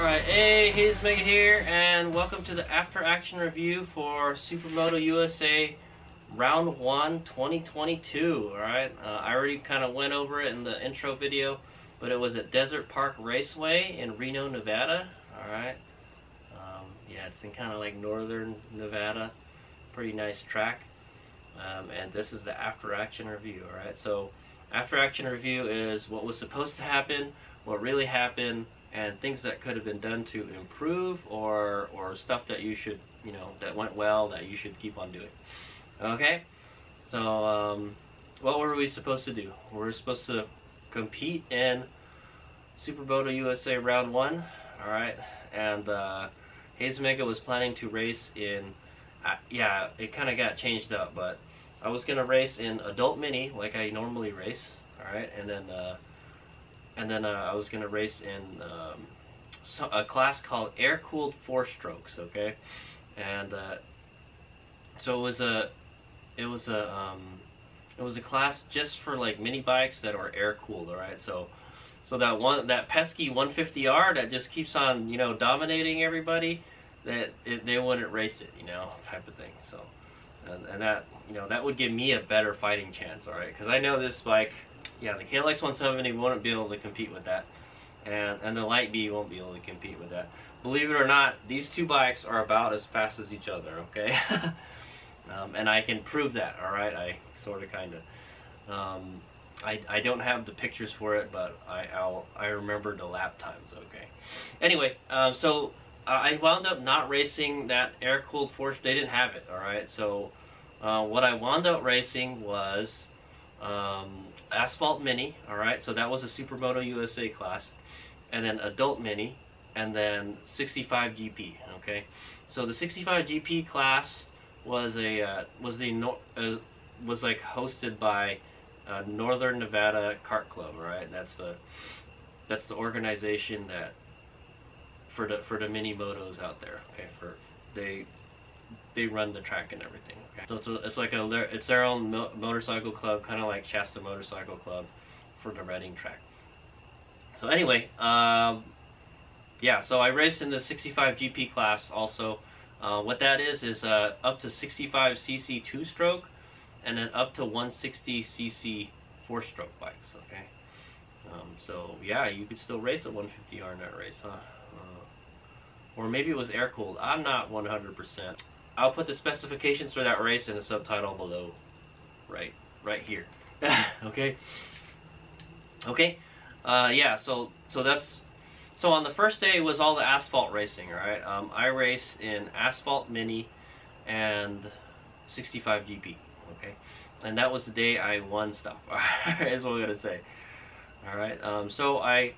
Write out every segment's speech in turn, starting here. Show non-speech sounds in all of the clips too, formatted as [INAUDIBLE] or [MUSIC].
Alright, hey, Hades Omega here, and welcome to the after action review for Supermoto USA Round 1 2022. Alright, uh, I already kind of went over it in the intro video, but it was at Desert Park Raceway in Reno, Nevada. Alright, um, yeah, it's in kind of like northern Nevada. Pretty nice track. Um, and this is the after action review. Alright, so after action review is what was supposed to happen, what really happened and things that could have been done to improve or or stuff that you should you know that went well that you should keep on doing. Okay? So um, what were we supposed to do? We are supposed to compete in Supermoto USA round one all right and uh, Hades Omega was planning to race in uh, yeah it kind of got changed up but I was gonna race in adult mini like I normally race all right and then uh, and then uh, I was gonna race in um, so a class called air cooled four strokes okay? And uh, so it was a it was a um, it was a class just for like mini bikes that are air cooled all right? So so that one that pesky 150R that just keeps on you know dominating everybody that it, they wouldn't race it you know [LAUGHS] type of thing so. And, and that you know that would give me a better fighting chance all right? Because I know this bike yeah, the KLX 170 won't be able to compete with that. And, and the Light Bee won't be able to compete with that. Believe it or not, these two bikes are about as fast as each other, okay? [LAUGHS] um, and I can prove that, alright? I sort of, kind of. Um, I, I don't have the pictures for it, but I I'll, I remember the lap times, okay? Anyway, um, so I wound up not racing that air-cooled force. They didn't have it, alright? So uh, what I wound up racing was um, Asphalt Mini, all right, so that was a Supermoto USA class, and then Adult Mini, and then 65 GP, okay. So the 65 GP class was a uh, was the no, uh, was like hosted by uh, Northern Nevada Kart Club, right? That's the that's the organization that for the for the mini motos out there. Okay, for they they run the track and everything. So it's, a, it's like a it's their own mo motorcycle club, kind of like Shasta Motorcycle Club for the Redding track. So anyway, um, yeah, so I raced in the 65 GP class also. Uh, what that is is uh, up to 65 cc two-stroke, and then up to 160 cc four-stroke bikes. Okay, um, so yeah, you could still race a 150R in that race, huh? Uh, or maybe it was air cooled. I'm not 100%. I'll put the specifications for that race in the subtitle below, right, right here. [LAUGHS] okay. Okay. Uh, yeah. So so that's so on the first day was all the asphalt racing. Right. Um, I race in asphalt mini and 65 GP. Okay. And that was the day I won stuff. [LAUGHS] is what I'm gonna say. All right. Um, so I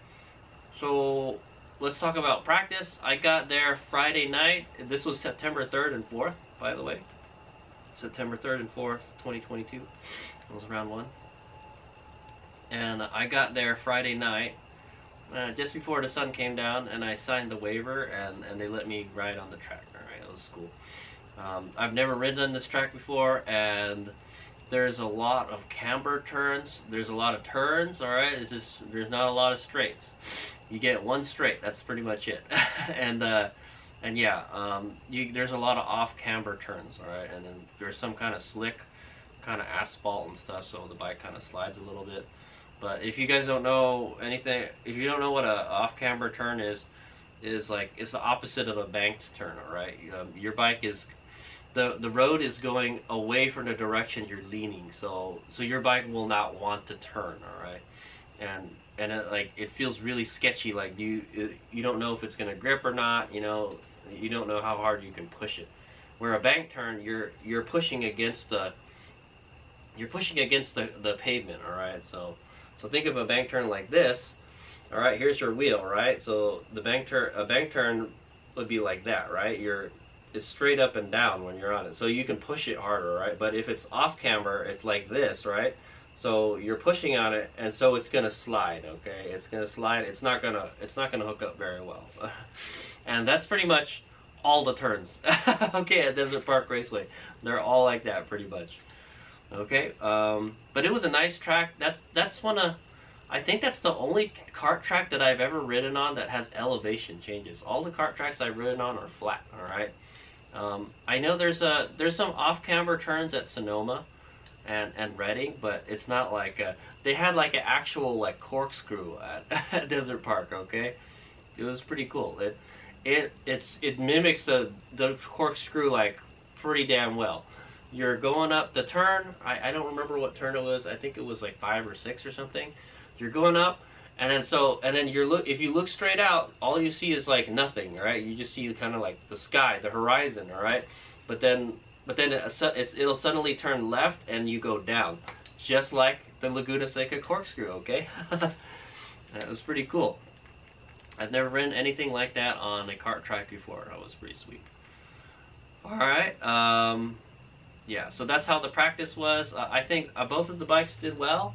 so let's talk about practice. I got there Friday night. This was September 3rd and 4th, by the way. September 3rd and 4th, 2022. It was round one. And I got there Friday night, uh, just before the sun came down, and I signed the waiver, and, and they let me ride on the track. All right, it was cool. Um, I've never ridden on this track before, and there's a lot of camber turns. There's a lot of turns, all right? It's just, there's not a lot of straights you get one straight. That's pretty much it. [LAUGHS] and uh, and yeah, um, you, there's a lot of off camber turns, all right. And then there's some kind of slick, kind of asphalt and stuff, so the bike kind of slides a little bit. But if you guys don't know anything, if you don't know what a off camber turn is, is like it's the opposite of a banked turn, all right. Um, your bike is the the road is going away from the direction you're leaning, so so your bike will not want to turn, all right. And and it, like it feels really sketchy like you uh, you don't know if it's going to grip or not you know? You don't know how hard you can push it. Where a bank turn you're you're pushing against the you're pushing against the, the pavement all right? So so think of a bank turn like this all right? Here's your wheel right? So the bank turn a bank turn would be like that right? You're it's straight up and down when you're on it so you can push it harder right but if it's off camber it's like this right so you're pushing on it, and so it's gonna slide. Okay, it's gonna slide. It's not gonna. It's not gonna hook up very well. [LAUGHS] and that's pretty much all the turns. [LAUGHS] okay, at Desert Park Raceway, they're all like that pretty much. Okay, um, but it was a nice track. That's that's one of. I think that's the only kart track that I've ever ridden on that has elevation changes. All the kart tracks I've ridden on are flat. All right. Um, I know there's a there's some off-camber turns at Sonoma and and Redding, but it's not like a, they had like an actual like corkscrew at, [LAUGHS] at Desert Park. Okay, it was pretty cool. It it it's it mimics the the corkscrew like pretty damn well. You're going up the turn. I, I don't remember what turn it was. I think it was like five or six or something you're going up, and then so and then you're look if you look straight out, all you see is like nothing, right? You just see kind of like the sky, the horizon, all right. But then but then it, it's, it'll suddenly turn left and you go down, just like the Laguna Seca corkscrew. Okay, [LAUGHS] that was pretty cool. I've never ridden anything like that on a kart track before. That was pretty sweet. All right. Um, yeah, so that's how the practice was. Uh, I think uh, both of the bikes did well.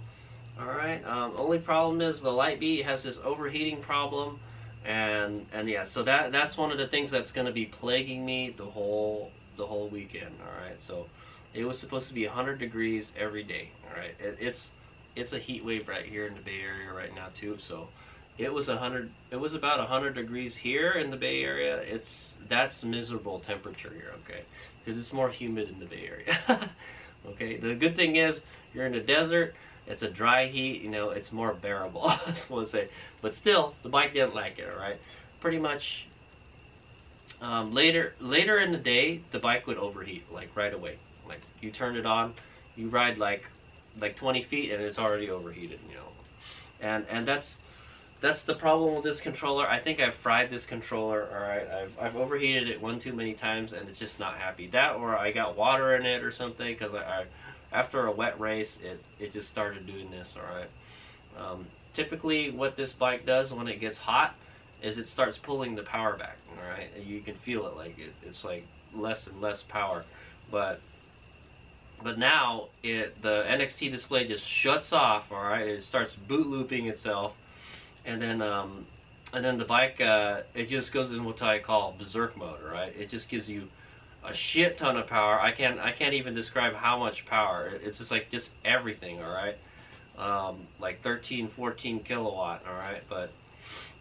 Alright, um, only problem is the Light Bee has this overheating problem. And and yeah, so that that's one of the things that's going to be plaguing me the whole the whole weekend. All right, so it was supposed to be 100 degrees every day. All right, it, it's it's a heat wave right here in the Bay Area right now too. So it was 100. It was about 100 degrees here in the Bay Area. It's that's miserable temperature here. Okay, because it's more humid in the Bay Area. [LAUGHS] okay, the good thing is you're in the desert it's a dry heat, you know, it's more bearable, [LAUGHS] I want to say. But still, the bike didn't like it, all right? Pretty much um, later later in the day, the bike would overheat, like right away. Like you turn it on, you ride like like 20 feet and it's already overheated, you know. And and that's that's the problem with this controller. I think I've fried this controller, alright. I've, I've overheated it one too many times and it's just not happy. That or I got water in it or something because I, I after a wet race, it, it just started doing this, alright? Um, typically, what this bike does when it gets hot is it starts pulling the power back, alright? You can feel it, like it, it's like less and less power. But but now it the NXT display just shuts off, alright? It starts boot looping itself, and then um, and then the bike uh, it just goes in what I call berserk mode, right? It just gives you a shit ton of power. I can't I can't even describe how much power. It's just like just everything, all right? Um, like 13, 14 kilowatt, all right? But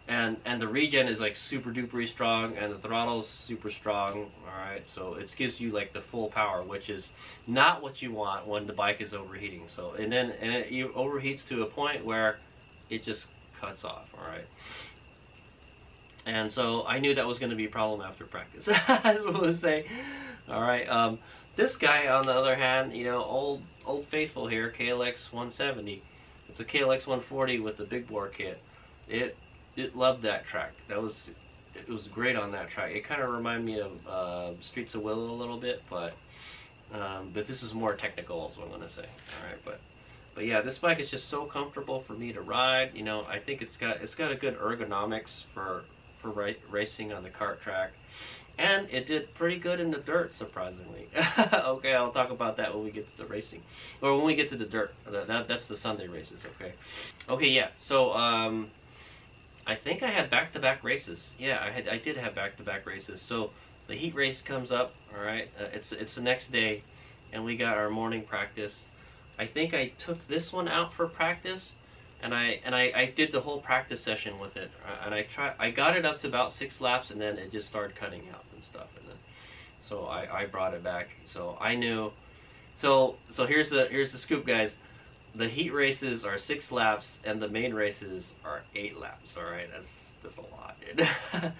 and and the regen is like super duper strong and the throttle's super strong all right so it gives you like the full power which is not what you want when the bike is overheating so and then and it, it overheats to a point where it just cuts off all right and so I knew that was going to be a problem after practice. [LAUGHS] As we would say. All right. Um, this guy, on the other hand, you know, old old faithful here, KLX 170. It's a KLX 140 with the big bore kit. It it loved that track. That was it was great on that track. It kind of reminded me of uh, Streets of Willow a little bit, but um, but this is more technical, is what I'm gonna say. All right, but but yeah, this bike is just so comfortable for me to ride. You know, I think it's got it's got a good ergonomics for for ra racing on the kart track. And it did pretty good in the dirt, surprisingly. [LAUGHS] okay, I'll talk about that when we get to the racing. Or when we get to the dirt. That, that's the Sunday races, okay? Okay, yeah. So, um, I think I had back-to-back -back races. Yeah, I, had, I did have back-to-back -back races. So, the heat race comes up, all right? Uh, it's, it's the next day, and we got our morning practice. I think I took this one out for practice, and I and I, I did the whole practice session with it, uh, and I try I got it up to about six laps, and then it just started cutting out and stuff, and then so I, I brought it back. So I knew. So so here's the here's the scoop, guys. The heat races are six laps, and the main races are eight laps. All right, that's that's a lot, dude. [LAUGHS]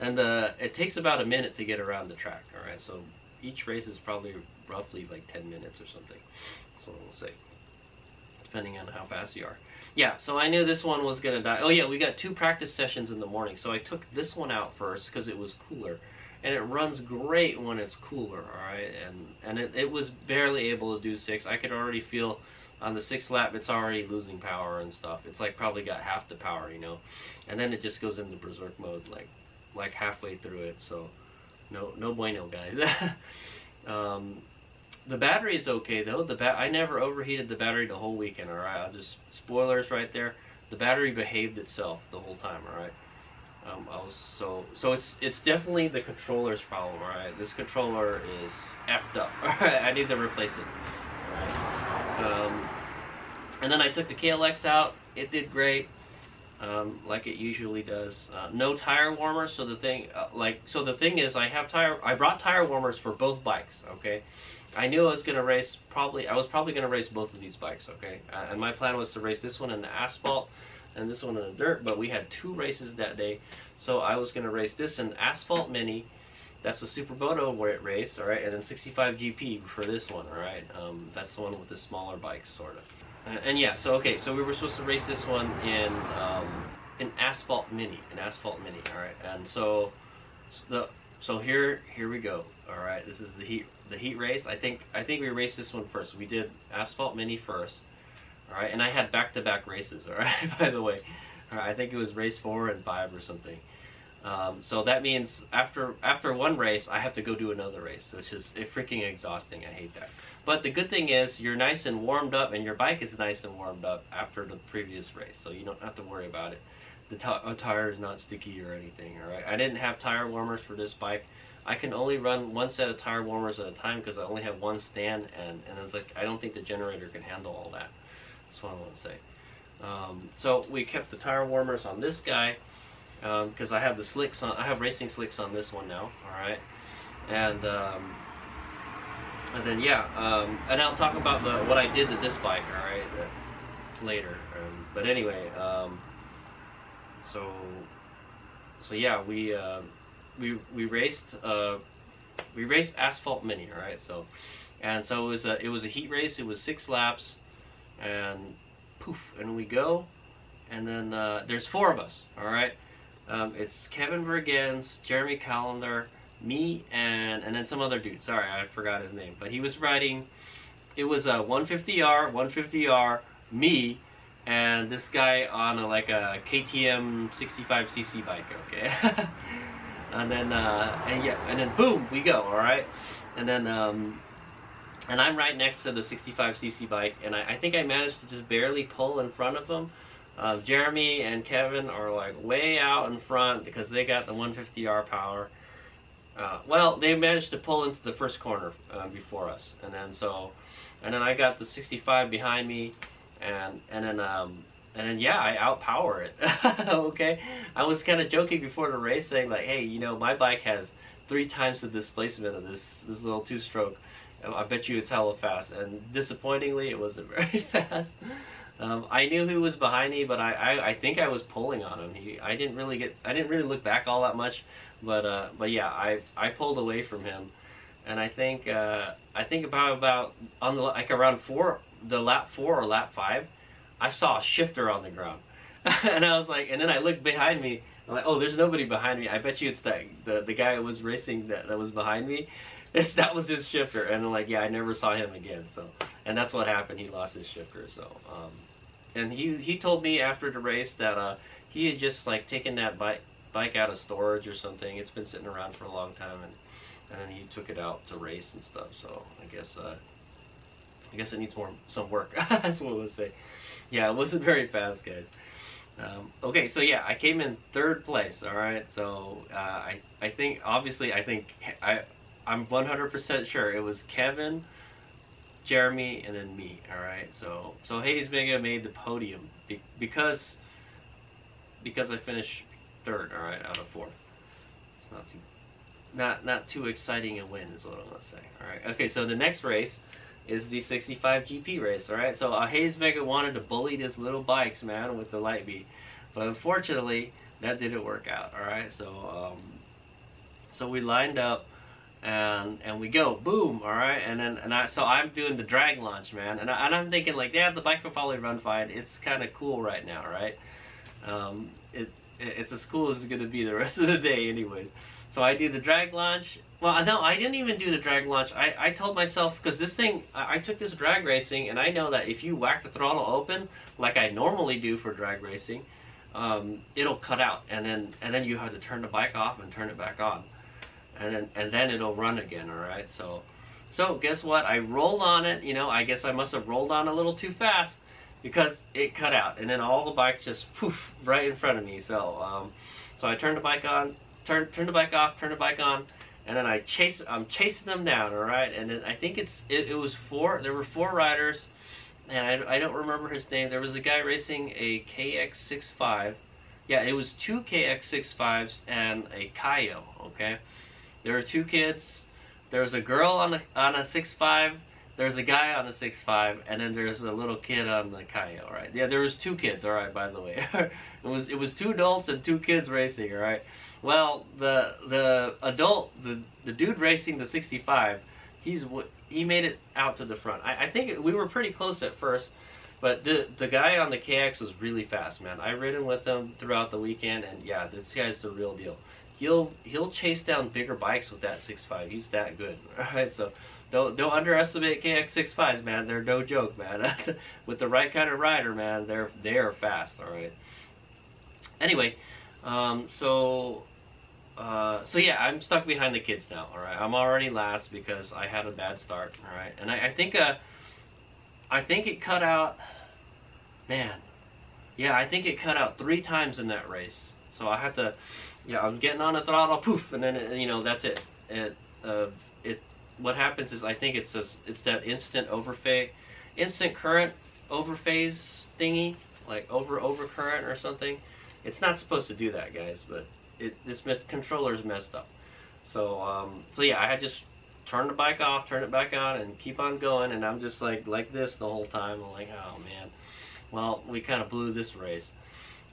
and uh, it takes about a minute to get around the track. All right, so each race is probably roughly like ten minutes or something. What we'll say, depending on how fast you are. Yeah, so I knew this one was going to die. Oh yeah, we got two practice sessions in the morning, so I took this one out first because it was cooler. And it runs great when it's cooler, alright? And and it, it was barely able to do six. I could already feel on the sixth lap it's already losing power and stuff. It's like probably got half the power, you know. And then it just goes into berserk mode like like halfway through it, so no no bueno guys. [LAUGHS] um, the battery is okay though. The ba- I never overheated the battery the whole weekend. All right, I'll just spoilers right there. The battery behaved itself the whole time. All right. Um, I was so so it's it's definitely the controller's problem. All right, this controller is effed up. [LAUGHS] All right, I need to replace it. Um, and then I took the KLX out. it did great um, like it usually does. Uh, no tire warmers, so the thing, uh, like, so the thing is, I have tire, I brought tire warmers for both bikes, okay? I knew I was gonna race, probably, I was probably gonna race both of these bikes, okay? Uh, and my plan was to race this one in the asphalt and this one in the dirt, but we had two races that day, so I was gonna race this in asphalt mini, that's the Supermoto race, all right, and then 65 GP for this one, all right? Um, that's the one with the smaller bikes, sort of. And, and, yeah, so okay, so we were supposed to race this one in um, in asphalt mini, an asphalt mini, all right. And so, so the so here here we go. All right, this is the heat the heat race. I think I think we raced this one first. We did asphalt mini first. All right, and I had back to back races. All right, [LAUGHS] by the way, I think it was race four and five or something. Um, so that means after after one race, I have to go do another race, which is freaking exhausting. I hate that. But the good thing is you're nice and warmed up, and your bike is nice and warmed up after the previous race, so you don't have to worry about it. The uh, tire is not sticky or anything. All right, I didn't have tire warmers for this bike. I can only run one set of tire warmers at a time because I only have one stand, and and it's like I don't think the generator can handle all that. That's what I want to say. Um, so we kept the tire warmers on this guy because um, I have the slicks on. I have racing slicks on this one now. All right, and um, and then yeah, um, and I'll talk about the what I did to this bike. All right, uh, later. Um, but anyway, um, so so yeah, we uh, we we raced uh, we raced asphalt mini. All right, so and so it was a it was a heat race. It was six laps, and poof, and we go, and then uh, there's four of us. All right um, it's Kevin Vergens, Jeremy Callender, me, and and then some other dude. Sorry, I forgot his name. But he was riding. It was a 150R, 150R, me, and this guy on a, like a KTM 65cc bike. Okay. [LAUGHS] and then uh, and yeah, and then boom, we go. All right. And then um, and I'm right next to the 65cc bike, and I, I think I managed to just barely pull in front of them. uh, Jeremy and Kevin are like way out in front because they got the 150R power. Uh, well, they managed to pull into the first corner uh, before us, and then so, and then I got the 65 behind me, and and then um, and then yeah, I outpower it. [LAUGHS] okay, I was kind of joking before the race, saying like, hey, you know, my bike has three times the displacement of this this little two-stroke. I bet you it's hella fast, and disappointingly, it wasn't [LAUGHS] very fast. Um, I knew he was behind me, but I, I, I, think I was pulling on him. He, I didn't really get, I didn't really look back all that much, but uh, but yeah, I I pulled away from him, and I think uh, I think about about on the like around four, the lap four or lap five, I saw a shifter on the ground, [LAUGHS] and I was like, and then I looked behind me, I'm like, oh, there's nobody behind me. I bet you it's that the the guy who was racing that that was behind me. [LAUGHS] It's, that was his shifter, and I'm like, yeah, I never saw him again. So, and that's what happened. He lost his shifter. So, um, and he he told me after the race that uh, he had just like taken that bike bike out of storage or something. It's been sitting around for a long time, and and then he took it out to race and stuff. So I guess uh, I guess it needs more some work. [LAUGHS] That's what we'll say. Yeah, it wasn't very fast, guys. Um, okay, so yeah, I came in third place. All right, so uh, I I think obviously I think I I'm 100% sure it was Kevin Jeremy, and then me. All right. So so Hades Omega made the podium be, because because I finished third. All right, out of fourth. It's not too not not too exciting a win is what I'm gonna say. All right. Okay. So the next race is the 65 GP race. All right. So uh, Hades Omega wanted to bully his little bikes, man, with the Light Bee, but unfortunately that didn't work out. All right. So um, so we lined up and and we go boom all right and then and I so I'm doing the drag launch man and, I, I'm thinking like yeah the bike will probably run fine it's kind of cool right now right um, it, it's as cool as it's gonna be the [LAUGHS] rest of the day anyways so I do the drag launch well no I didn't even do the drag launch. I, I told myself because this thing I, I took this drag racing and I know that if you whack the throttle open like I normally do for drag racing um, it'll cut out and then and then you have to turn the bike off and turn it back on. And then and then it'll run again all right? So so guess what? I rolled on it you know I guess I must have rolled on a little too fast because it cut out and then all the bikes just poof right in front of me. So um, so I turned the bike on turn turn the bike off turn the bike on and then I chase I'm chasing them down all right and then I think it's it, it was four there were four riders and I, I don't remember his name. There was a guy racing a KX65. Yeah, it was two KX65s and a Kayo. Okay, there were two kids. There was a girl on a on a 65. There's a guy on a 6'5", and then there's a little kid on the Kayo, right? Yeah, there was two kids, all right, by the way. [LAUGHS] it was it was two adults and two kids racing, all right? Well, the the adult, the, the dude racing the 65, he's he made it out to the front. I, I think we were pretty close at first, but the the guy on the KX was really fast, man. I ridden with him throughout the weekend, and yeah, this guy's the real deal. He'll he'll chase down bigger bikes with that 6'5". He's that good, [LAUGHS] all right? So don't don't underestimate KX65s, man. They're no joke, man. [LAUGHS] With the right kind of rider, man, they're they are fast. All right. Anyway, um, so uh, so yeah, I'm stuck behind the kids now. All right, I'm already last because I had a bad start. All right, and I, I think uh, I think it cut out. Man, yeah, I think it cut out three times in that race. So I had to, yeah, I'm getting on the throttle, poof, and then it, you know that's it. It uh, it what happens is I think it's just, it's that instant overphase, instant current overphase thingy, like over over current or something. It's not supposed to do that, guys, but it this controller is messed up. So um, so yeah, I had just turn the bike off, turn it back on, and keep on going. And I'm just like like this the whole time. I'm like, oh man. Well, we kind of blew this race.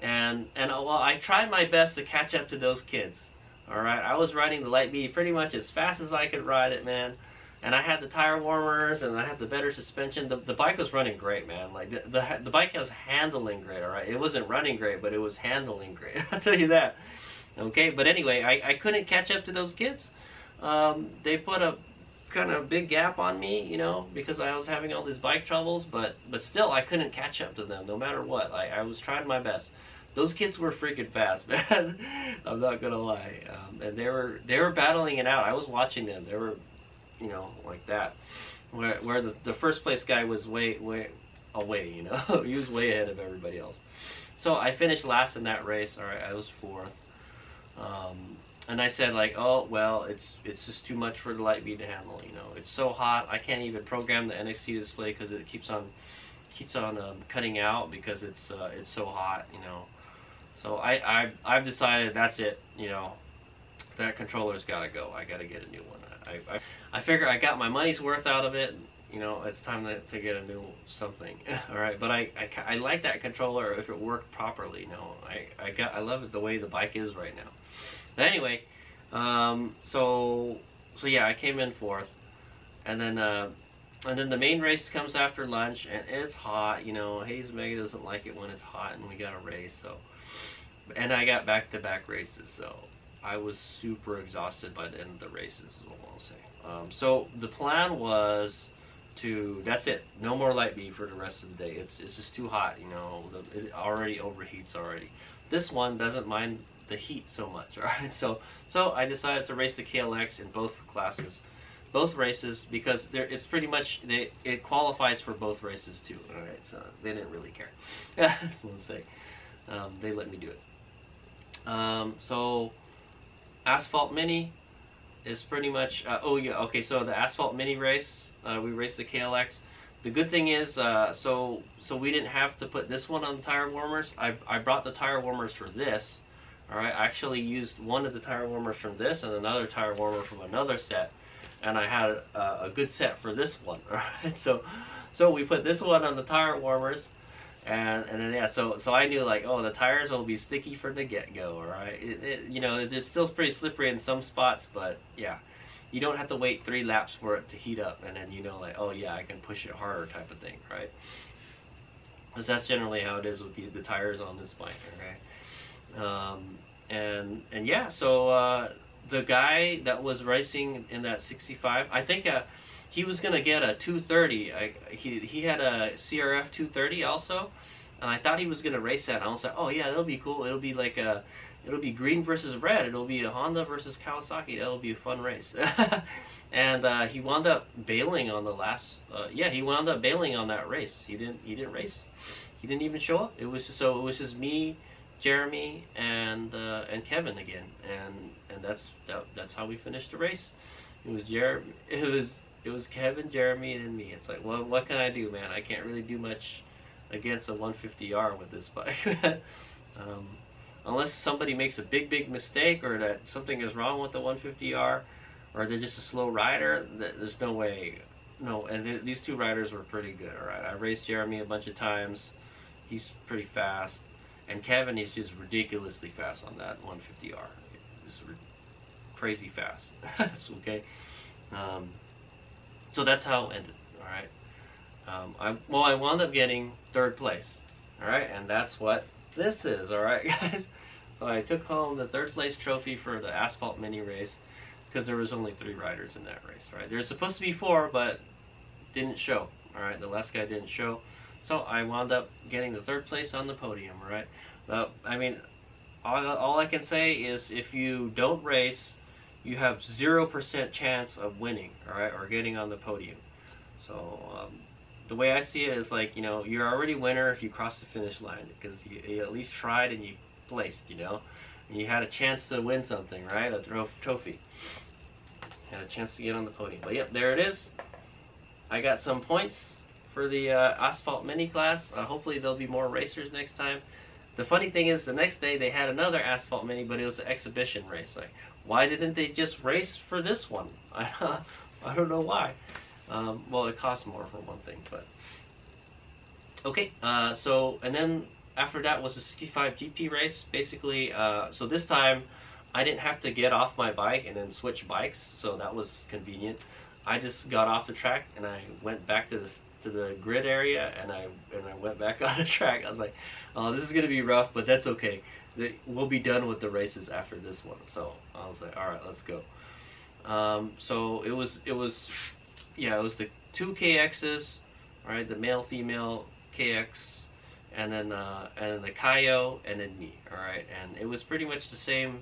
And and uh, well, I tried my best to catch up to those kids. Alright, I was riding the Light Bee pretty much as fast as I could ride it, man. And I had the tire warmers and I had the better suspension. The, the bike was running great, man. Like, the, the, the bike was handling great, alright? It wasn't running great, but it was handling great. [LAUGHS] I'll tell you that. Okay, but anyway, I, I couldn't catch up to those kids. Um, they put a kind of big gap on me, you know, because I was having all these bike troubles, but but still I couldn't catch up to them no matter what. I, I was trying my best those kids were freaking fast, [LAUGHS] man. I'm not gonna lie, um, and they were they were battling it out. I was watching them. They were, you know, like that, where where the, the first place guy was way way away. You know, [LAUGHS] he was way ahead of everybody else. So I finished last in that race. All right, I was fourth. Um, and I said like, oh well, it's it's just too much for the Light Bee to handle. You know, it's so hot. I can't even program the NXT display because it keeps on keeps on um, cutting out because it's uh, it's so hot. You know. So I, I I've decided that's it. You know, that controller's got to go. I got to get a new one. I, I I figure I got my money's worth out of it. You know, it's time to, to get a new something. [LAUGHS] All right, but I, I, I like that controller if it worked properly. You know, I I got I love it the way the bike is right now. But anyway, um, so so yeah, I came in fourth, and then. Uh, and then the main race comes after lunch, and it's hot. You know, Hades Omega doesn't like it when it's hot, and we got a race. So, and I got back-to-back races, so I was super exhausted by the end of the races, is what I'll say. Um, so the plan was to that's it, no more Light Bee for the rest of the day. It's it's just too hot, you know. The, it already overheats already. This one doesn't mind the heat so much, [LAUGHS] all right. So so I decided to race the KLX in both classes, both races because there it's pretty much they it qualifies for both races too. All right, so they didn't really care. [LAUGHS] That's what I'm. Um, they let me do it. Um, so Asphalt Mini is pretty much, uh, oh yeah, okay, so the Asphalt Mini race, uh, we raced the KLX. The good thing is, uh, so so we didn't have to put this one on the tire warmers. I, I brought the tire warmers for this. All right, I actually used one of the tire warmers from this and another tire warmer from another set, and I had a, a good set for this one. [LAUGHS] All right, so so we put this one on the tire warmers, and and then yeah, so so I knew like oh the tires will be sticky from the get go, all right. It, it, you know it's still pretty slippery in some spots, but yeah, you don't have to wait three laps for it to heat up, and then you know like oh yeah I can push it harder type of thing, right? Because that's generally how it is with the, the tires on this bike, okay. Um, and and yeah, so uh, the guy that was racing in that 65, I think. Uh, he was gonna get a 230. I, he he had a CRF 230 also, and I thought he was gonna race that. And I was like, oh yeah, that'll be cool. It'll be like a, it'll be green versus red. It'll be a Honda versus Kawasaki. That'll be a fun race. [LAUGHS] and uh, he wound up bailing on the last. Uh, yeah, he wound up bailing on that race. He didn't. He didn't race. He didn't even show up. It was just, so. It was just me, Jeremy, and uh, and Kevin again. And and that's that, that's how we finished the race. It was Jeremy. It was it was Kevin, Jeremy, and me. It's like, well, what can I do, man? I can't really do much against a 150R with this bike. [LAUGHS] um, unless somebody makes a big, big mistake or that something is wrong with the 150R or they're just a slow rider, there's no way. No, and th these two riders were pretty good, all right? I raced Jeremy a bunch of times. He's pretty fast. And Kevin is just ridiculously fast on that 150R. It's crazy fast. [LAUGHS] okay. Um, so that's how it ended, all right? Um, I, well, I wound up getting third place, all right? And that's what this is, all right, [LAUGHS] guys? So I took home the third place trophy for the asphalt mini race because there was only three riders in that race, right? There's supposed to be four, but didn't show, all right? The last guy didn't show. So I wound up getting the third place on the podium, right? But, I mean, all, all I can say is if you don't race, you have 0% chance of winning, all right, or getting on the podium. So um, the way I see it is like, you know, you're already a winner if you cross the finish line because you, you, at least tried and you placed, you know, and you had a chance to win something, right? A trophy. Had a chance to get on the podium. But yep, there it is. I got some points for the uh, asphalt mini class. Uh, hopefully there'll be more racers next time. The funny thing is, the next day they had another asphalt mini, but it was an exhibition race. Like, why didn't they just race for this one? [LAUGHS] I, I don't know why. Um, well, it costs more for one thing, but okay. Uh, so and then after that was a 65 GP race. Basically, uh, so this time I didn't have to get off my bike and then switch bikes, so that was convenient. I just got off the track and I went back to the to the grid area and I and I went back [LAUGHS] on the track. I was like, oh, this is gonna be rough, but that's okay. We'll be done with the races after this one. So I was like, all right, let's go. Um, so it was it was yeah, it was the two KXs, right? The male female KX, and then uh, and then the Kayo, and then me. All right, and it was pretty much the same.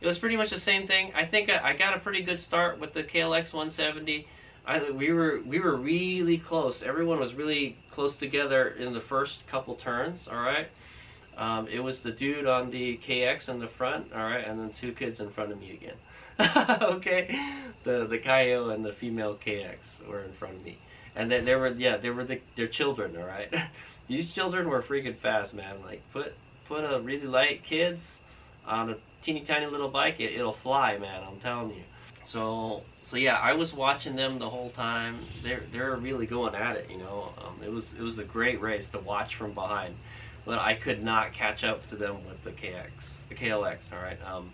It was pretty much the same thing. I think I, I got a pretty good start with the KLX 170. I we were we were really close. Everyone was really close together in the first couple turns. All right. Um, it was the dude on the KX in the front, all right, and then two kids in front of me again. [LAUGHS] okay, the the Kayo and the female KX were in front of me, and then there were yeah they were the, their children. All right, [LAUGHS] these children were freaking fast, man. Like put put a really light kids on a teeny tiny little bike, it, it'll fly, man. I'm telling you. So so yeah, I was watching them the whole time. They're they're really going at it, you know. Um, it was it was a great race to watch from behind, but I could not catch up to them with the KX, the KLX. All right. Um,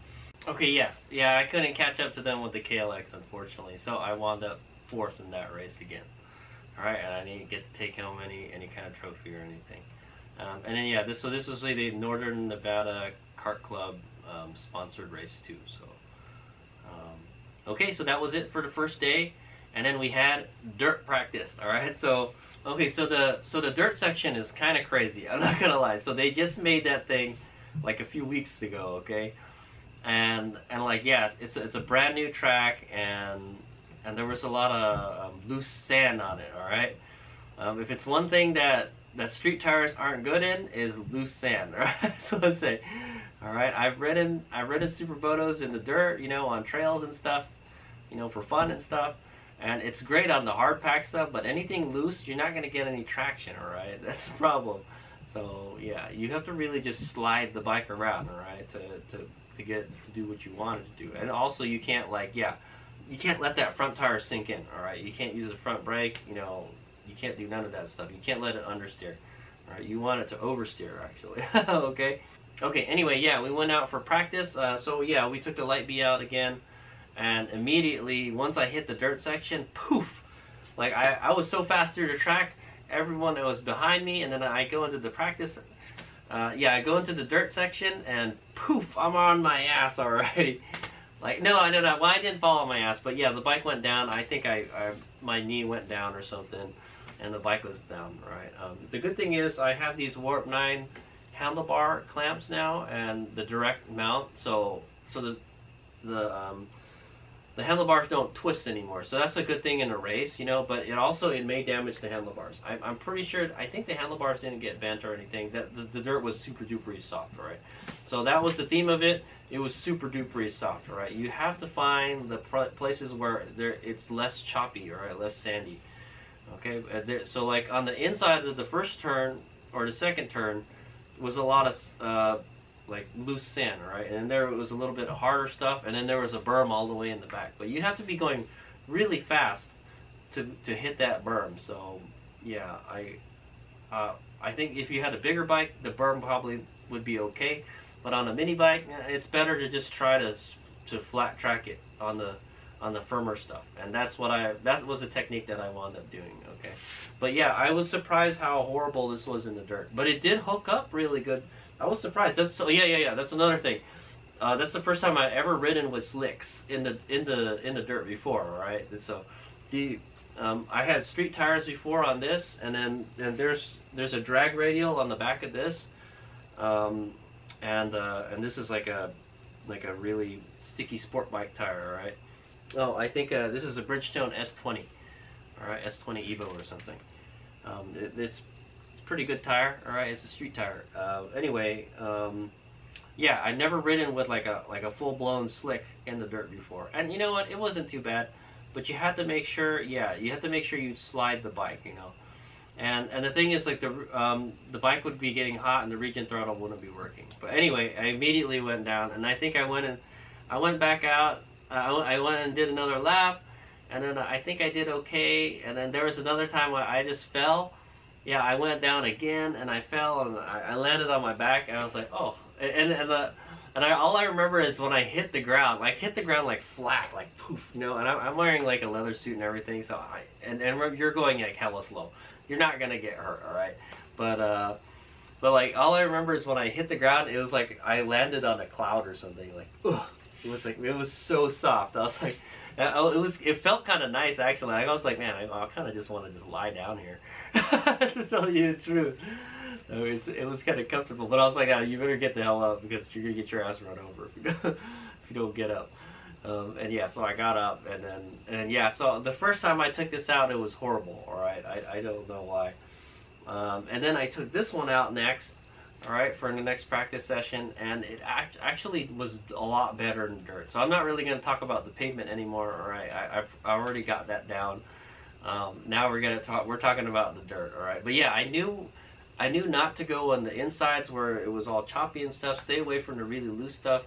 Okay, yeah. Yeah, I couldn't catch up to them with the KLX, unfortunately. So I wound up fourth in that race again. Alright, and I didn't get to take home any, any kind of trophy or anything. Um, and then, yeah, this so this was the Northern Nevada Kart Club um, sponsored race, too. So, Okay, so that was it for the first day. And then we had dirt practice, alright? So, okay, so the, so the dirt section is kind of crazy. [LAUGHS] I'm not to lie. So they just made that thing like a few weeks ago, okay? and and like yes, it's it's a brand new track, and and there was a lot of um, loose sand on it. All right, um, if it's one thing that that street tires aren't good in is loose sand. [LAUGHS] All right, so let's say, all right, I've ridden I've ridden supermotos in the dirt, you know, on trails and stuff, you know, for fun and stuff. And it's great on the hard pack stuff, but anything loose, you're not going to get any traction, all right? [LAUGHS] That's the problem. So, yeah, you have to really just slide the bike around, all right, to, to to get to do what you wanted to do. And also you can't like, yeah, you can't let that front tire sink in, all right? You can't use the front brake, you know, you can't do none of that stuff. You can't let it understeer, all right? You want it to oversteer, actually, [LAUGHS] okay? Okay, anyway, yeah, we went out for practice. Uh, so, yeah, we took the Light Bee out again. And immediately, once I hit the dirt section, poof! Like, I, I was so fast through the track, everyone that was behind me, and then I go into the practice uh, yeah, I go into the dirt section and poof, I'm on my ass already. [LAUGHS] like, no, I know that. Well, I didn't fall on my ass, but yeah, the bike went down. I think I, I my knee went down or something, and the bike was down, right? Um, the good thing is I have these Warp 9 handlebar clamps now and the direct mount, so so the the um, the handlebars don't twist anymore. So that's a good thing in a race, you know. But it also it may damage the handlebars. I'm, I'm pretty sure. I think the handlebars didn't get bent or anything. That the, the dirt was super duper soft, right? So that was the theme of it. It was super duper soft, right? You have to find the places where there it's less choppy, right, less sandy. Okay, there, so like on the inside of the first turn or the second turn was a lot of uh, like loose sand, right? And there was a little bit of harder stuff, and then there was a berm all the way in the back. But you have to be going really fast to to hit that berm. So yeah, I uh, I think if you had a bigger bike, the berm probably would be okay. But on a mini bike, it's better to just try to to flat track it on the on the firmer stuff, and that's what I that was a technique that I wound up doing. Okay, but yeah, I was surprised how horrible this was in the dirt, but it did hook up really good I was surprised. That's so yeah yeah yeah. That's another thing. Uh, that's the first time I ever ridden with slicks in the in the in the dirt before. Right. And so the um, I had street tires before on this, and then and there's there's a drag radial on the back of this, um, and uh, and this is like a like a really sticky sport bike tire. Right. Oh, I think uh, this is a Bridgestone S20, all right, S20 Evo or something. Um, it, it's pretty good tire. All right, it's a street tire. Uh, anyway, um, yeah, I never ridden with like a like a full blown slick in the dirt before, and you know what? It wasn't too bad, but you had to make sure. Yeah, you had to make sure you slide the bike. You know, and and the thing is like the um, the bike would be getting hot and the regen throttle wouldn't be working. But anyway, I immediately went down, and I think I went and I went back out. Uh, I went and did another lap, and then I think I did okay. And then there was another time where I just fell yeah, I went down again and I fell and I, I landed on my back and I was like, oh, and and the, and I all I remember is when I hit the ground, like hit the ground like flat, like poof, you know. And I'm, I'm wearing like a leather suit and everything, so I and and you're going like hella slow. You're not gonna get hurt, all right. But uh, but like all I remember is when I hit the ground, it was like I landed on a cloud or something. Like, ugh. It was like it was so soft. I was like, it was it felt kind of nice actually. I was like, man, I, I kind of just want to just lie down here [LAUGHS] to tell you the truth. It's, it was kind of comfortable, but I was like, oh, you better get the hell up because you're gonna get your ass run over if you don't, [LAUGHS] if you don't get up. Um, and yeah, so I got up and then and yeah, so the first time I took this out, it was horrible. All right, I, I don't know why. Um, and then I took this one out next, all right, for the next practice session, and it act actually was a lot better in dirt. So I'm not really going to talk about the pavement anymore, all right? I, I already got that down. Um, now we're gonna talk. We're talking about the dirt, all right? But yeah, I knew, I knew not to go on the insides where it was all choppy and stuff. Stay away from the really loose stuff.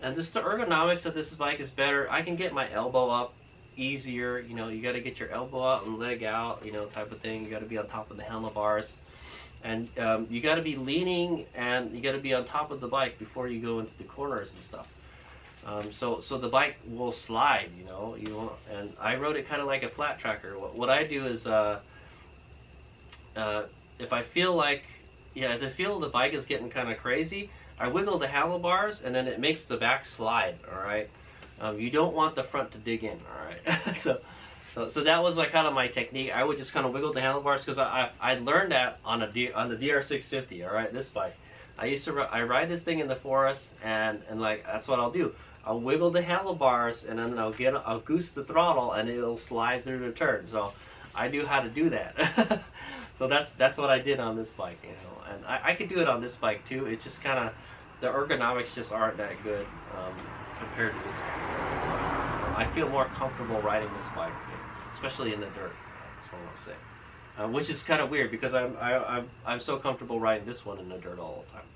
And just the ergonomics of this bike is better. I can get my elbow up easier. You know, you got to get your elbow out and leg out. You know, type of thing. You got to be on top of the handlebars and um, you got to be leaning and you got to be on top of the bike before you go into the corners and stuff. Um, so so the bike will slide, you know. You and I rode it kind of like a flat tracker. What, what I do is, uh, uh, if I feel like, yeah, if I feel the bike is getting kind of crazy, I wiggle the handlebars and then it makes the back slide. All right. Um, you don't want the front to dig in. All right. [LAUGHS] so so, so that was like kind of my technique. I would just kind of wiggle the handlebars because I, I, I learned that on a D, on the DR650. All right, this bike. I used to I ride this thing in the forest and and like that's what I'll do. I'll wiggle the handlebars and then I'll get I'll goose the throttle and it'll slide through the turn. So I knew how to do that. [LAUGHS] so that's that's what I did on this bike, you know. And I, I could do it on this bike too. It's just kind of the ergonomics just aren't that good um, compared to this bike. I feel more comfortable riding this bike especially in the dirt. That's what I want to say. Uh, which is kind of weird because I'm I, am i I'm so comfortable riding this one in the dirt all the time.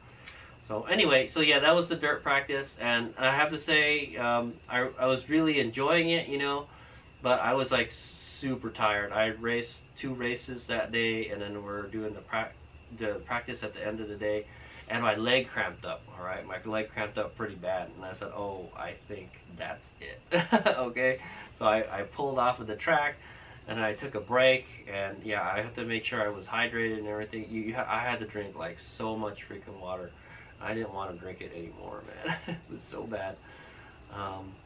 So anyway, so yeah, that was the dirt practice, and I have to say um, I I was really enjoying it, you know, but I was like super tired. I raced two races that day, and then we're doing the pra- the practice at the end of the day, and my leg cramped up. All right, my leg cramped up pretty bad, and I said, "Oh, I think that's it." [LAUGHS] okay, so I, I pulled off of the track, and I took a break, and yeah, I have to make sure I was hydrated and everything. You, you I had to drink like so much freaking water. I didn't want to drink it anymore, man. [LAUGHS] it was so bad. Um,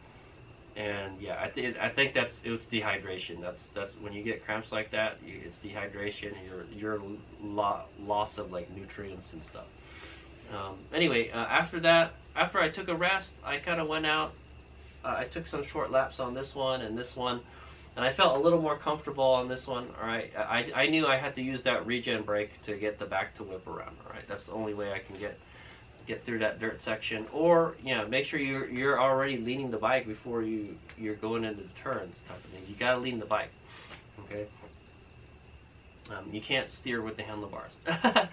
and yeah, I, th- I think that's it's dehydration. That's that's when you get cramps like that, you, it's dehydration. Your your lo- loss of like nutrients and stuff. Um, anyway, uh, after that, after I took a rest, I kind of went out uh, I took some short laps on this one and this one, and I felt a little more comfortable on this one. All right, I, I knew I had to use that regen brake to get the back to whip around. All right, that's the only way I can get get through that dirt section. Or you know, make sure you're you're already leaning the bike before you you're going into the turns type of thing. You gotta lean the bike. Okay. Um, you can't steer with the handlebars. [LAUGHS]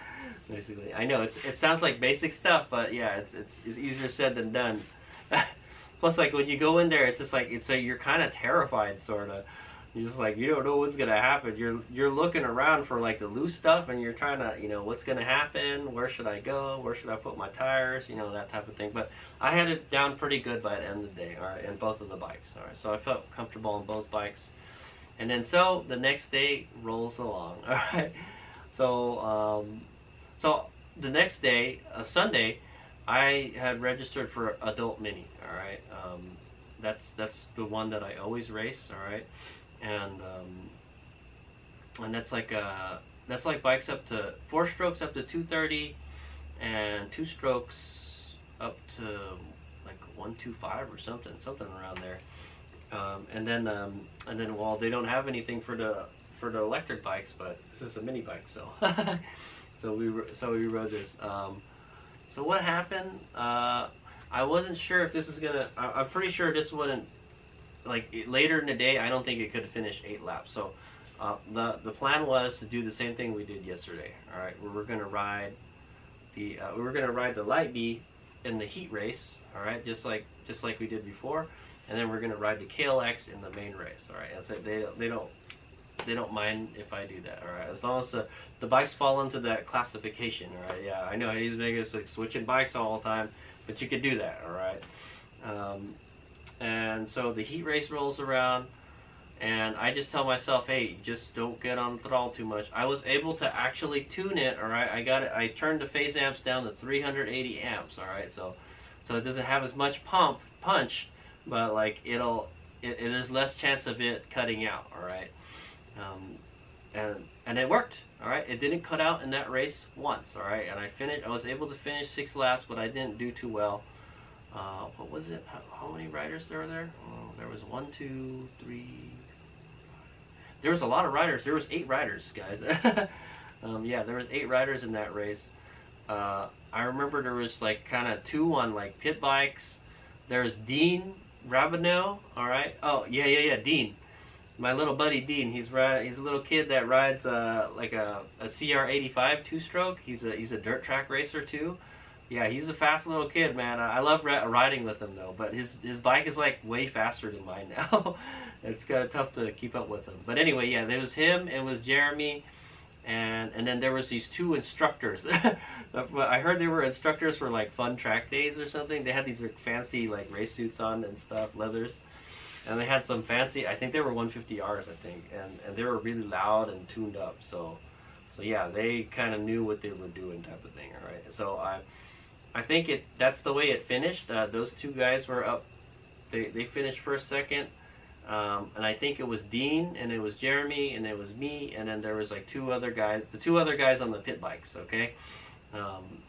Basically, I know it's it sounds like basic stuff, but yeah, it's it's, it's easier said than done. [LAUGHS] Plus, like when you go in there, it's just like it's so you're kind of terrified, sort of. You're just like you don't know what's gonna happen. You're you're looking around for like the loose stuff, and you're trying to you know what's gonna happen. Where should I go? Where should I put my tires? You know that type of thing. But I had it down pretty good by the end of the day. All right, and both of the bikes. All right, so I felt comfortable on both bikes. And then so the next day rolls along. [LAUGHS] All right. So um, so the next day, uh, Sunday, I had registered for adult mini. All right. Um, that's that's the one that I always race. All right. And um, and that's like uh that's like bikes up to four strokes up to 230 and two strokes up to like 125 or something something around there um, and then um, and then well they don't have anything for the for the electric bikes, but this is a mini bike, so [LAUGHS] so we so we rode this. Um, so what happened? Uh, I wasn't sure if this is gonna. I, am pretty sure this wouldn't. Like later in the day, I don't think it could finish eight laps. So uh, the the plan was to do the same thing we did yesterday. All right, we were gonna ride the uh, we were gonna ride the Light Bee in the heat race. All right, just like just like we did before and then we're gonna ride the KLX in the main race. All right, I said they they don't they don't mind if I do that. All right, as long as the the bikes fall into that classification. All right, yeah, I know he's making us like switching bikes all the time, but you could do that. All right, um, and so the heat race rolls around. And I just tell myself, hey, just don't get on the throttle too much. I was able to actually tune it, all right. I got it. I turned the phase amps down to 380 amps, all right. So, so it doesn't have as much pump punch but like it'll it, it, there's less chance of it cutting out all right um, and and it worked all right? It didn't cut out in that race once all right? And I finished I was able to finish six laps but I didn't do too well. Uh, what was it? How, how many riders there were there? Oh, there was one two three there was a lot of riders. There was eight riders guys. [LAUGHS] Um, yeah there was eight riders in that race. Uh, I remember there was like kind of two on like pit bikes. There's Dean Ravenel, all right. Oh yeah, yeah, yeah, Dean, my little buddy Dean. He's right. He's a little kid that rides uh, like a, a CR85 two-stroke. He's a he's a dirt track racer too. Yeah, he's a fast little kid, man. I love riding with him though, but his his bike is like way faster than mine now. [LAUGHS] it's kind of tough to keep up with him. But anyway, yeah, there was him. It was Jeremy and and then there was these two instructors. [LAUGHS] I heard they were instructors for like fun track days or something. They had these like, fancy like race suits on and stuff, leathers, and they had some fancy. I think they were 150Rs, I think, and and they were really loud and tuned up. So, so yeah, they kind of knew what they were doing, type of thing. All right. So I, I think it that's the way it finished. Uh, those two guys were up. They they finished first, second. Um, and I think it was Dean, and it was Jeremy, and it was me, and then there was like two other guys, the two other guys on the pit bikes, okay? Um,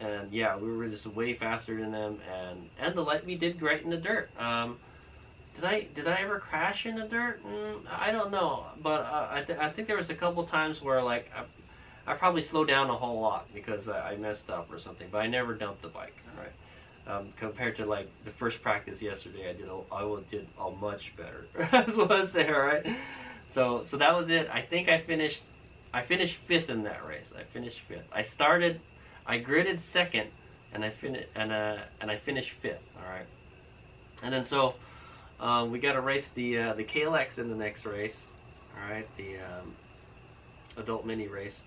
and yeah, we were just way faster than them, and and the Light Bee did great in the dirt. Um, did I did I ever crash in the dirt? Mm, I don't know, but uh, I th I think there was a couple times where like I, I probably slowed down a whole lot because I, I messed up or something, but I never dumped the bike. Right um, compared to like the first practice yesterday, I did a, I did a much better. [LAUGHS] That's what I say, right. So so that was it. I think I finished I finished fifth in that race. I finished fifth. I started, I gridded second, and I finished and uh and I finished fifth. All right. And then so um, we got to race the uh, the KLX in the next race. All right, the um, adult mini race.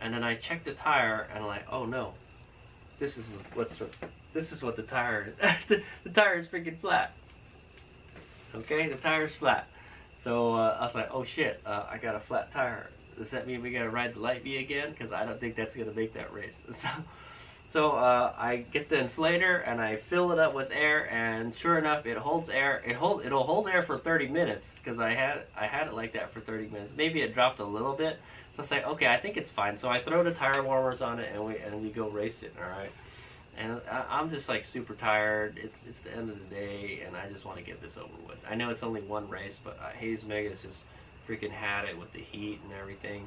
And then I checked the tire and I'm like, oh no, this is what's this is what the tire is. [LAUGHS] the, the tire is freaking flat. Okay, the tire's flat. So uh, I was like, oh shit, uh, I got a flat tire. Does that mean we gotta ride the Light Bee again? Because I don't think that's gonna make that race. [LAUGHS] So, so uh, I get the inflator and I fill it up with air, and sure enough, it holds air. It hold it'll hold air for 30 minutes because I had I had it like that for 30 minutes. Maybe it dropped a little bit. So I say, okay, I think it's fine. So I throw the tire warmers on it and we and we go race it. All right. and I, I'm just like super tired. It's it's the end of the day, and I just want to get this over with. I know it's only one race, but uh, Hades Omega's just freaking had it with the heat and everything.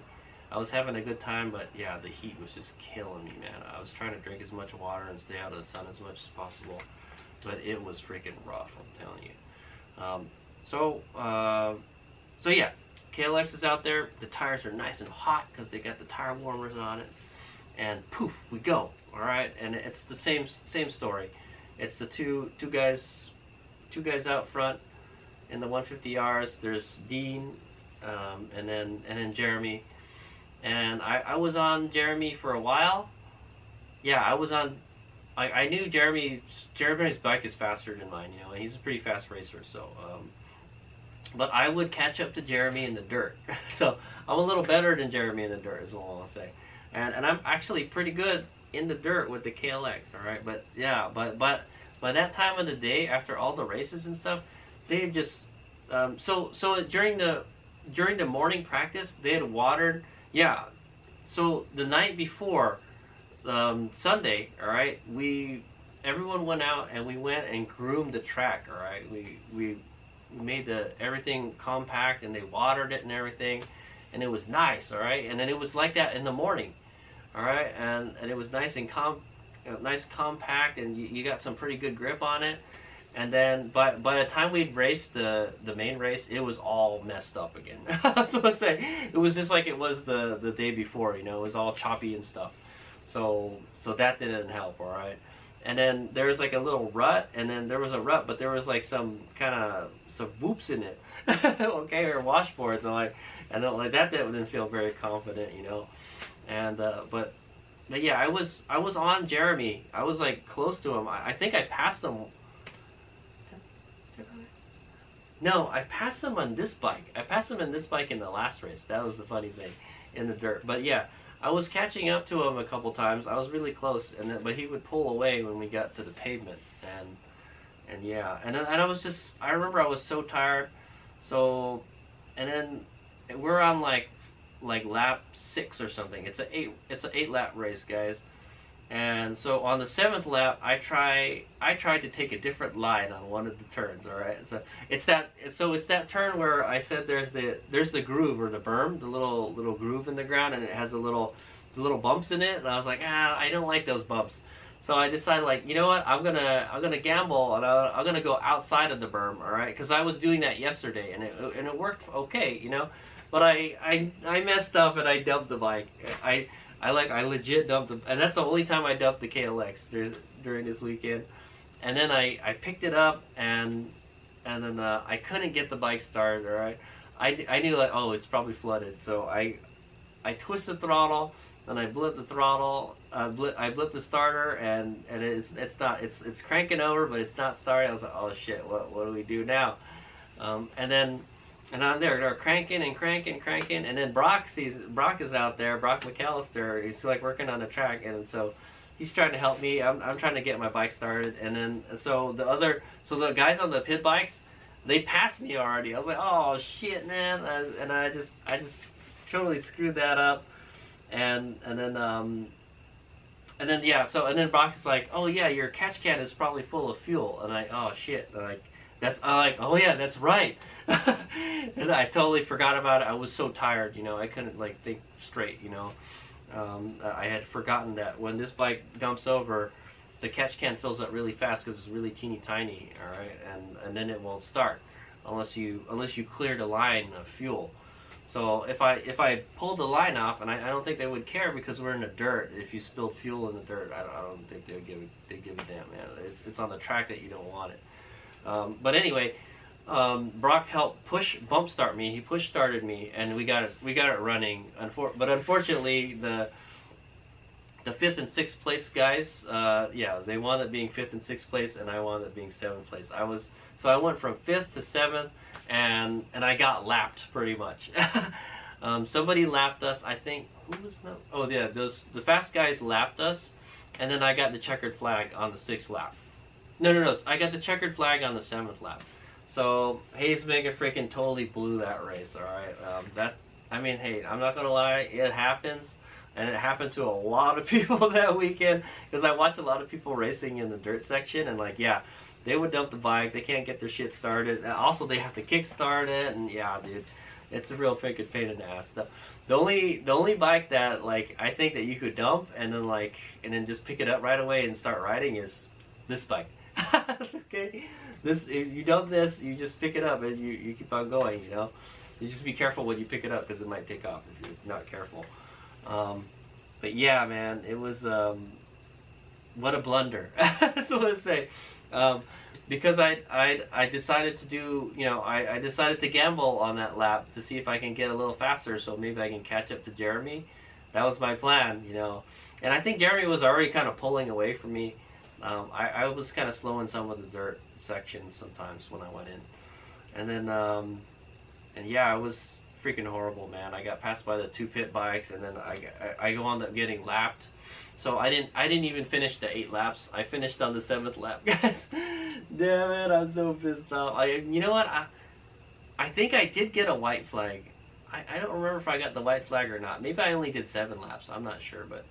I was having a good time, but yeah, the heat was just killing me, man. I was trying to drink as much water and stay out of the sun as much as possible, but it was freaking rough. I'm telling you. Um, so, uh, so yeah, KLX is out there. The tires are nice and hot because they got the tire warmers on it, and poof, we go. All right, and it's the same same story. It's the two two guys, two guys out front in the 150Rs. There's Dean, um, and then and then Jeremy and I, I was on Jeremy for a while. Yeah, I was on. I, I knew Jeremy. Jeremy's bike is faster than mine, you know, and he's a pretty fast racer. So, um, but I would catch up to Jeremy in the dirt. [LAUGHS] so I'm a little better than Jeremy in the dirt, is all I'll say. And and I'm actually pretty good in the dirt with the KLX. All right, but yeah, but but by that time of the day, after all the races and stuff, they just um, so so during the during the morning practice, they had watered yeah. So the night before um, Sunday, all right, we everyone went out and we went and groomed the track. All right, we we made the everything compact and they watered it and everything, and it was nice. All right, and then it was like that in the morning. All right, and and it was nice and com, nice compact, and you, you got some pretty good grip on it. And then by by the time we'd raced the the main race, it was all messed up again. so I say it was just like it was the the day before. You know, it was all choppy and stuff. So so that didn't help. All right. And then there was like a little rut, and then there was a rut, but there was like some kind of some whoops in it, [LAUGHS] okay, or washboards, and like, and then, like that didn't feel very confident, you know, and uh, but but yeah, I was I was on Jeremy. I was like close to him. I, I think I passed him no, I passed him on this bike. I passed him on this bike in the last race. That was the funny thing, in the dirt. But yeah, I was catching up to him a couple times. I was really close, and then, but he would pull away when we got to the pavement, and and yeah, and and I was just I remember I was so tired, so, and then we're on like like lap six or something. It's a eight it's an eight lap race, guys. And so on the seventh lap, I try I tried to take a different line on one of the turns. All right, so it's that so it's that turn where I said there's the there's the groove or the berm, the little little groove in the ground, and it has a little the little bumps in it. And I was like, ah, I don't like those bumps. So I decided like, you know what, I'm gonna I'm gonna gamble and I, I'm gonna go outside of the berm. All right, because I was doing that yesterday and it and it worked okay, you know. But I I I messed up and I dumped the bike. I I like I legit dumped the, and that's the only time I dumped the KLX during, during this weekend. And then I, I picked it up and and then uh, I couldn't get the bike started. Or I, I, I knew like oh it's probably flooded. So I I twisted the throttle, then I blip the throttle. Uh, blip, I blipped the starter and and it's it's not it's it's cranking over but it's not starting. I was like oh shit what what do we do now? Um, and then and on there, they're cranking and cranking, cranking, and then Brock sees Brock is out there. Brock McAllister, he's like working on the track, and so he's trying to help me. I'm, I'm trying to get my bike started, and then so the other, so the guys on the pit bikes, they passed me already. I was like, oh shit, man, and I just I just totally screwed that up, and and then um, and then yeah, so and then Brock is like, oh yeah, your catch can is probably full of fuel, and I oh shit, and I that's I like, oh yeah, that's right. [LAUGHS] and I totally forgot about it. I was so tired, you know, I couldn't like think straight, you know. Um, I had forgotten that when this bike dumps over, the catch can fills up really fast because it's really teeny tiny, all right, and and then it won't start unless you unless you clear the line of fuel. So if I if I pulled the line off, and I, I don't think they would care because we're in the dirt. If you spilled fuel in the dirt, I don't, I don't think they would give they give a damn man. It's it's on the track that you don't want it. Um, but anyway, um, Brock helped push bump start me. He push started me, and we got it. We got it running. Unfor- but unfortunately, the the fifth and sixth place guys, uh, yeah, they wound up being fifth and sixth place, and I wound up being seventh place. I was so I went from fifth to seventh, and and I got lapped pretty much. [LAUGHS] um, somebody lapped us. I think who was no? Oh yeah, those the fast guys lapped us, and then I got the checkered flag on the sixth lap. No, no, no. I got the checkered flag on the seventh lap. So Hades Omega freaking totally blew that race. All right. Um, that I mean, hey, I'm not gonna lie, it happens. and it happened to a lot of [LAUGHS] people that weekend because I watch a lot of people racing in the dirt section, and like, yeah, they would dump the bike. They can't get their shit started. And also, they have to kickstart it, and yeah, dude, it's a real freaking pain in the ass. The, the only the only bike that like I think that you could dump and then like and then just pick it up right away and start riding is this bike. [LAUGHS] okay, this if you dump this, you just pick it up and you you keep on going. You know, you just be careful when you pick it up because it might take off if you're not careful. Um, but yeah, man, it was um, what a blunder. [LAUGHS] That's what I say. Um, because I, I I decided to do you know I, I decided to gamble on that lap to see if I can get a little faster so maybe I can catch up to Jeremy. That was my plan, you know. And I think Jeremy was already kind of pulling away from me. Um, I, I was kind of slow in some of the dirt sections sometimes when I went in. And then, um, and yeah, I was freaking horrible, man. I got passed by the two pit bikes, and then I, I, I go on up getting lapped. So I didn't I didn't even finish the eight laps. I finished on the seventh lap, [LAUGHS] guys. Damn it, I'm so pissed off. I you know what? I I think I did get a white flag. I, I don't remember if I got the white flag or not. Maybe I only did seven laps. I'm not sure, but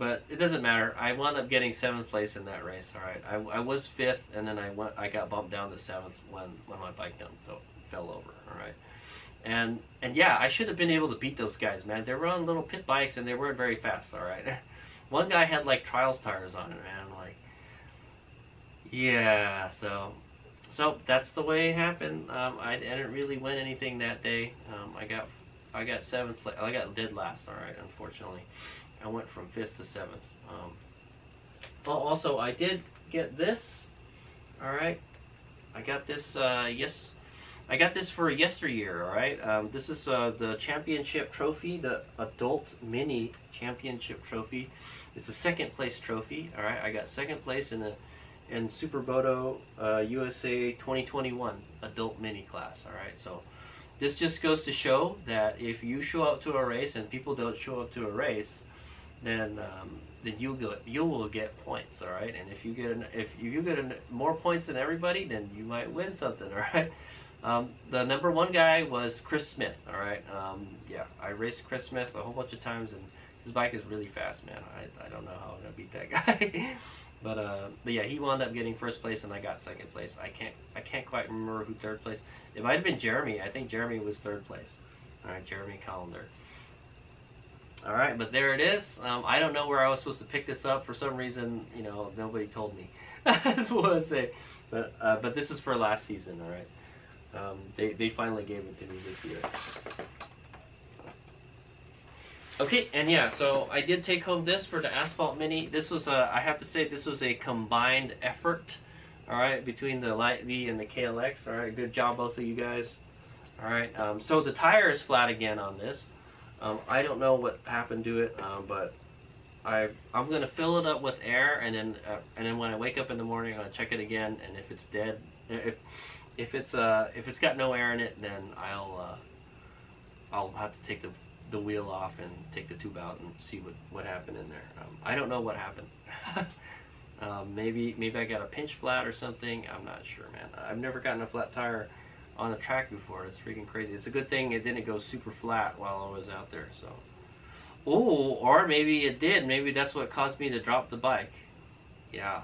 but it doesn't matter. I wound up getting seventh place in that race. All right, I, I was fifth, and then I went. I got bumped down to seventh when when my bike jumped, so fell over. All right, and and yeah, I should have been able to beat those guys, man. They were on little pit bikes and they weren't very fast. All right, [LAUGHS] one guy had like trials tires on it, man. Like, yeah, so so that's the way it happened. Um, I, I, didn't really win anything that day. Um, I got I got seventh place. I got dead last. All right, unfortunately. I went from fifth to seventh. Um, also, I did get this. All right, I got this. Uh, yes, I got this for yesteryear. All right, um, this is uh, the championship trophy, the adult mini championship trophy. It's a second place trophy. All right, I got second place in the in Supermoto uh, USA 2021 adult mini class. All right, so this just goes to show that if you show up to a race and people don't show up to a race, then um, then you go you will get points, all right. And if you get an, if you get an, more points than everybody, then you might win something, [LAUGHS] all right. Um, the number one guy was Chris Smith, all right. Um, yeah, I raced Chris Smith a whole bunch of times, and his bike is really fast, man. I, I don't know how I'm gonna beat that [LAUGHS] guy. but uh, but yeah, he wound up getting first place, and I got second place. I can't I can't quite remember who third place. It might have been Jeremy. I think Jeremy was third place. All right, Jeremy Callender. All right, but there it is. Um, I don't know where I was supposed to pick this up. For some reason, you know, nobody told me. [LAUGHS] That's what I say. But uh, but this is for last season. All right. Um, they they finally gave it to me this year. Okay, and yeah, so I did take home this for the Asphalt Mini. This was a, I have to say, this was a combined effort, all right, between the Light Bee and the KLX. All right, good job, both of you guys. All right, um, so the tire is flat again on this. Um, I don't know what happened to it, um, but I I'm gonna fill it up with air, and then uh, and then when I wake up in the morning, I'm gonna check it again, and if it's dead, if if it's uh if it's got no air in it, then I'll uh, I'll have to take the the wheel off and take the tube out and see what what happened in there. Um, I don't know what happened. [LAUGHS] um, maybe maybe I got a pinch flat or something. I'm not sure, man. I've never gotten a flat tire on the track before. It's freaking crazy. It's a good thing it didn't go super flat while I was out there. So, oh, or maybe it did. Maybe that's what caused me to drop the bike. Yeah,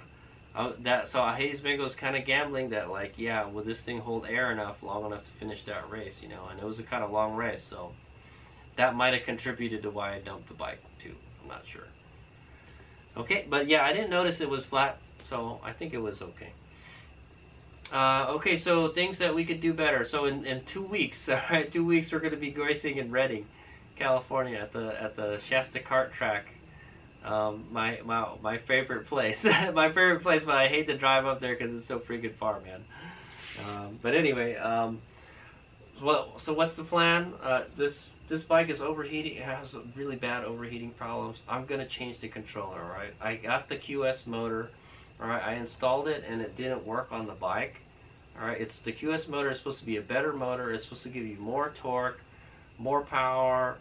I, that so Hades Omega's kind of gambling that like, yeah, will this thing hold air enough long enough to finish that race? You know, and it was a kind of long race, so that might have contributed to why I dumped the bike too. I'm not sure. Okay, but yeah, I didn't notice it was flat, so I think it was okay. Uh, okay, so things that we could do better. So in, in two weeks, [LAUGHS] all right, two weeks we're going to be racing in Redding, California at the at the Shasta Kart track. Um, my, my my favorite place, [LAUGHS] my favorite place, but I hate to drive up there because it's so freaking far, man. Um, but anyway, um, well, so what's the plan? Uh, this this bike is overheating. It has really bad overheating problems. I'm gonna change the controller. All right, I got the QS motor. Alright, I installed it and it didn't work on the bike. Alright, it's the QS motor is supposed to be a better motor. It's supposed to give you more torque, more power.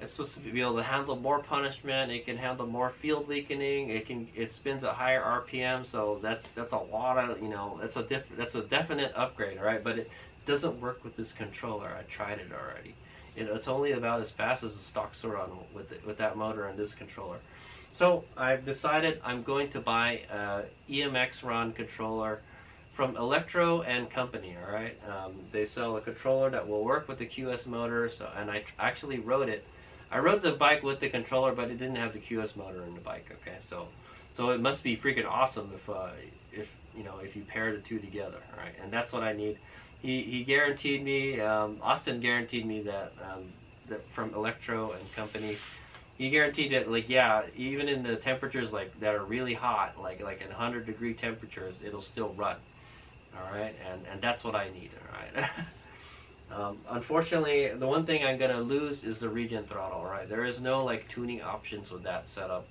It's supposed to be able to handle more punishment. It can handle more field weakening. It can it spins at higher RPM. So that's that's a lot of you know that's a diff, that's a definite upgrade. All right, but it doesn't work with this controller. I tried it already. It, it's only about as fast as a stock Sur-Ron with the, with that motor and this controller. So I've decided I'm going to buy a EMX Ron controller from Electro and Company. All right, um, they sell a controller that will work with the QS motor. So and I actually rode it. I rode the bike with the controller, but it didn't have the QS motor in the bike. Okay, so so it must be freaking awesome if uh, if you know if you pair the two together. All right, and that's what I need. He, he guaranteed me. Um, Austin guaranteed me that um, that from Electro and Company he guaranteed that like yeah even in the temperatures like that are really hot like like in 100 degree temperatures it'll still run all right and and that's what i need all right [LAUGHS] um, unfortunately the one thing i'm gonna lose is the regen throttle right there is no like tuning options with that setup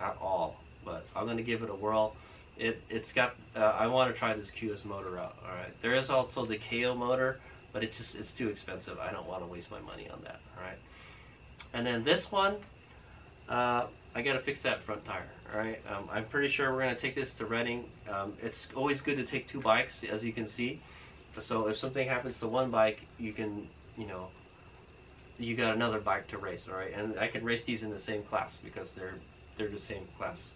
at all but i'm gonna give it a whirl. It it's got uh, i want to try this qs motor out all right there is also the ko motor but it's just it's too expensive. I don't want to waste my money on that all right and then this one uh, I got to fix that front tire. All right, um, I'm pretty sure we're gonna take this to Redding. Um, it's always good to take two bikes, as you can see. So if something happens to one bike, you can, you know, you got another bike to race. All right, and I can race these in the same class because they're they're the same class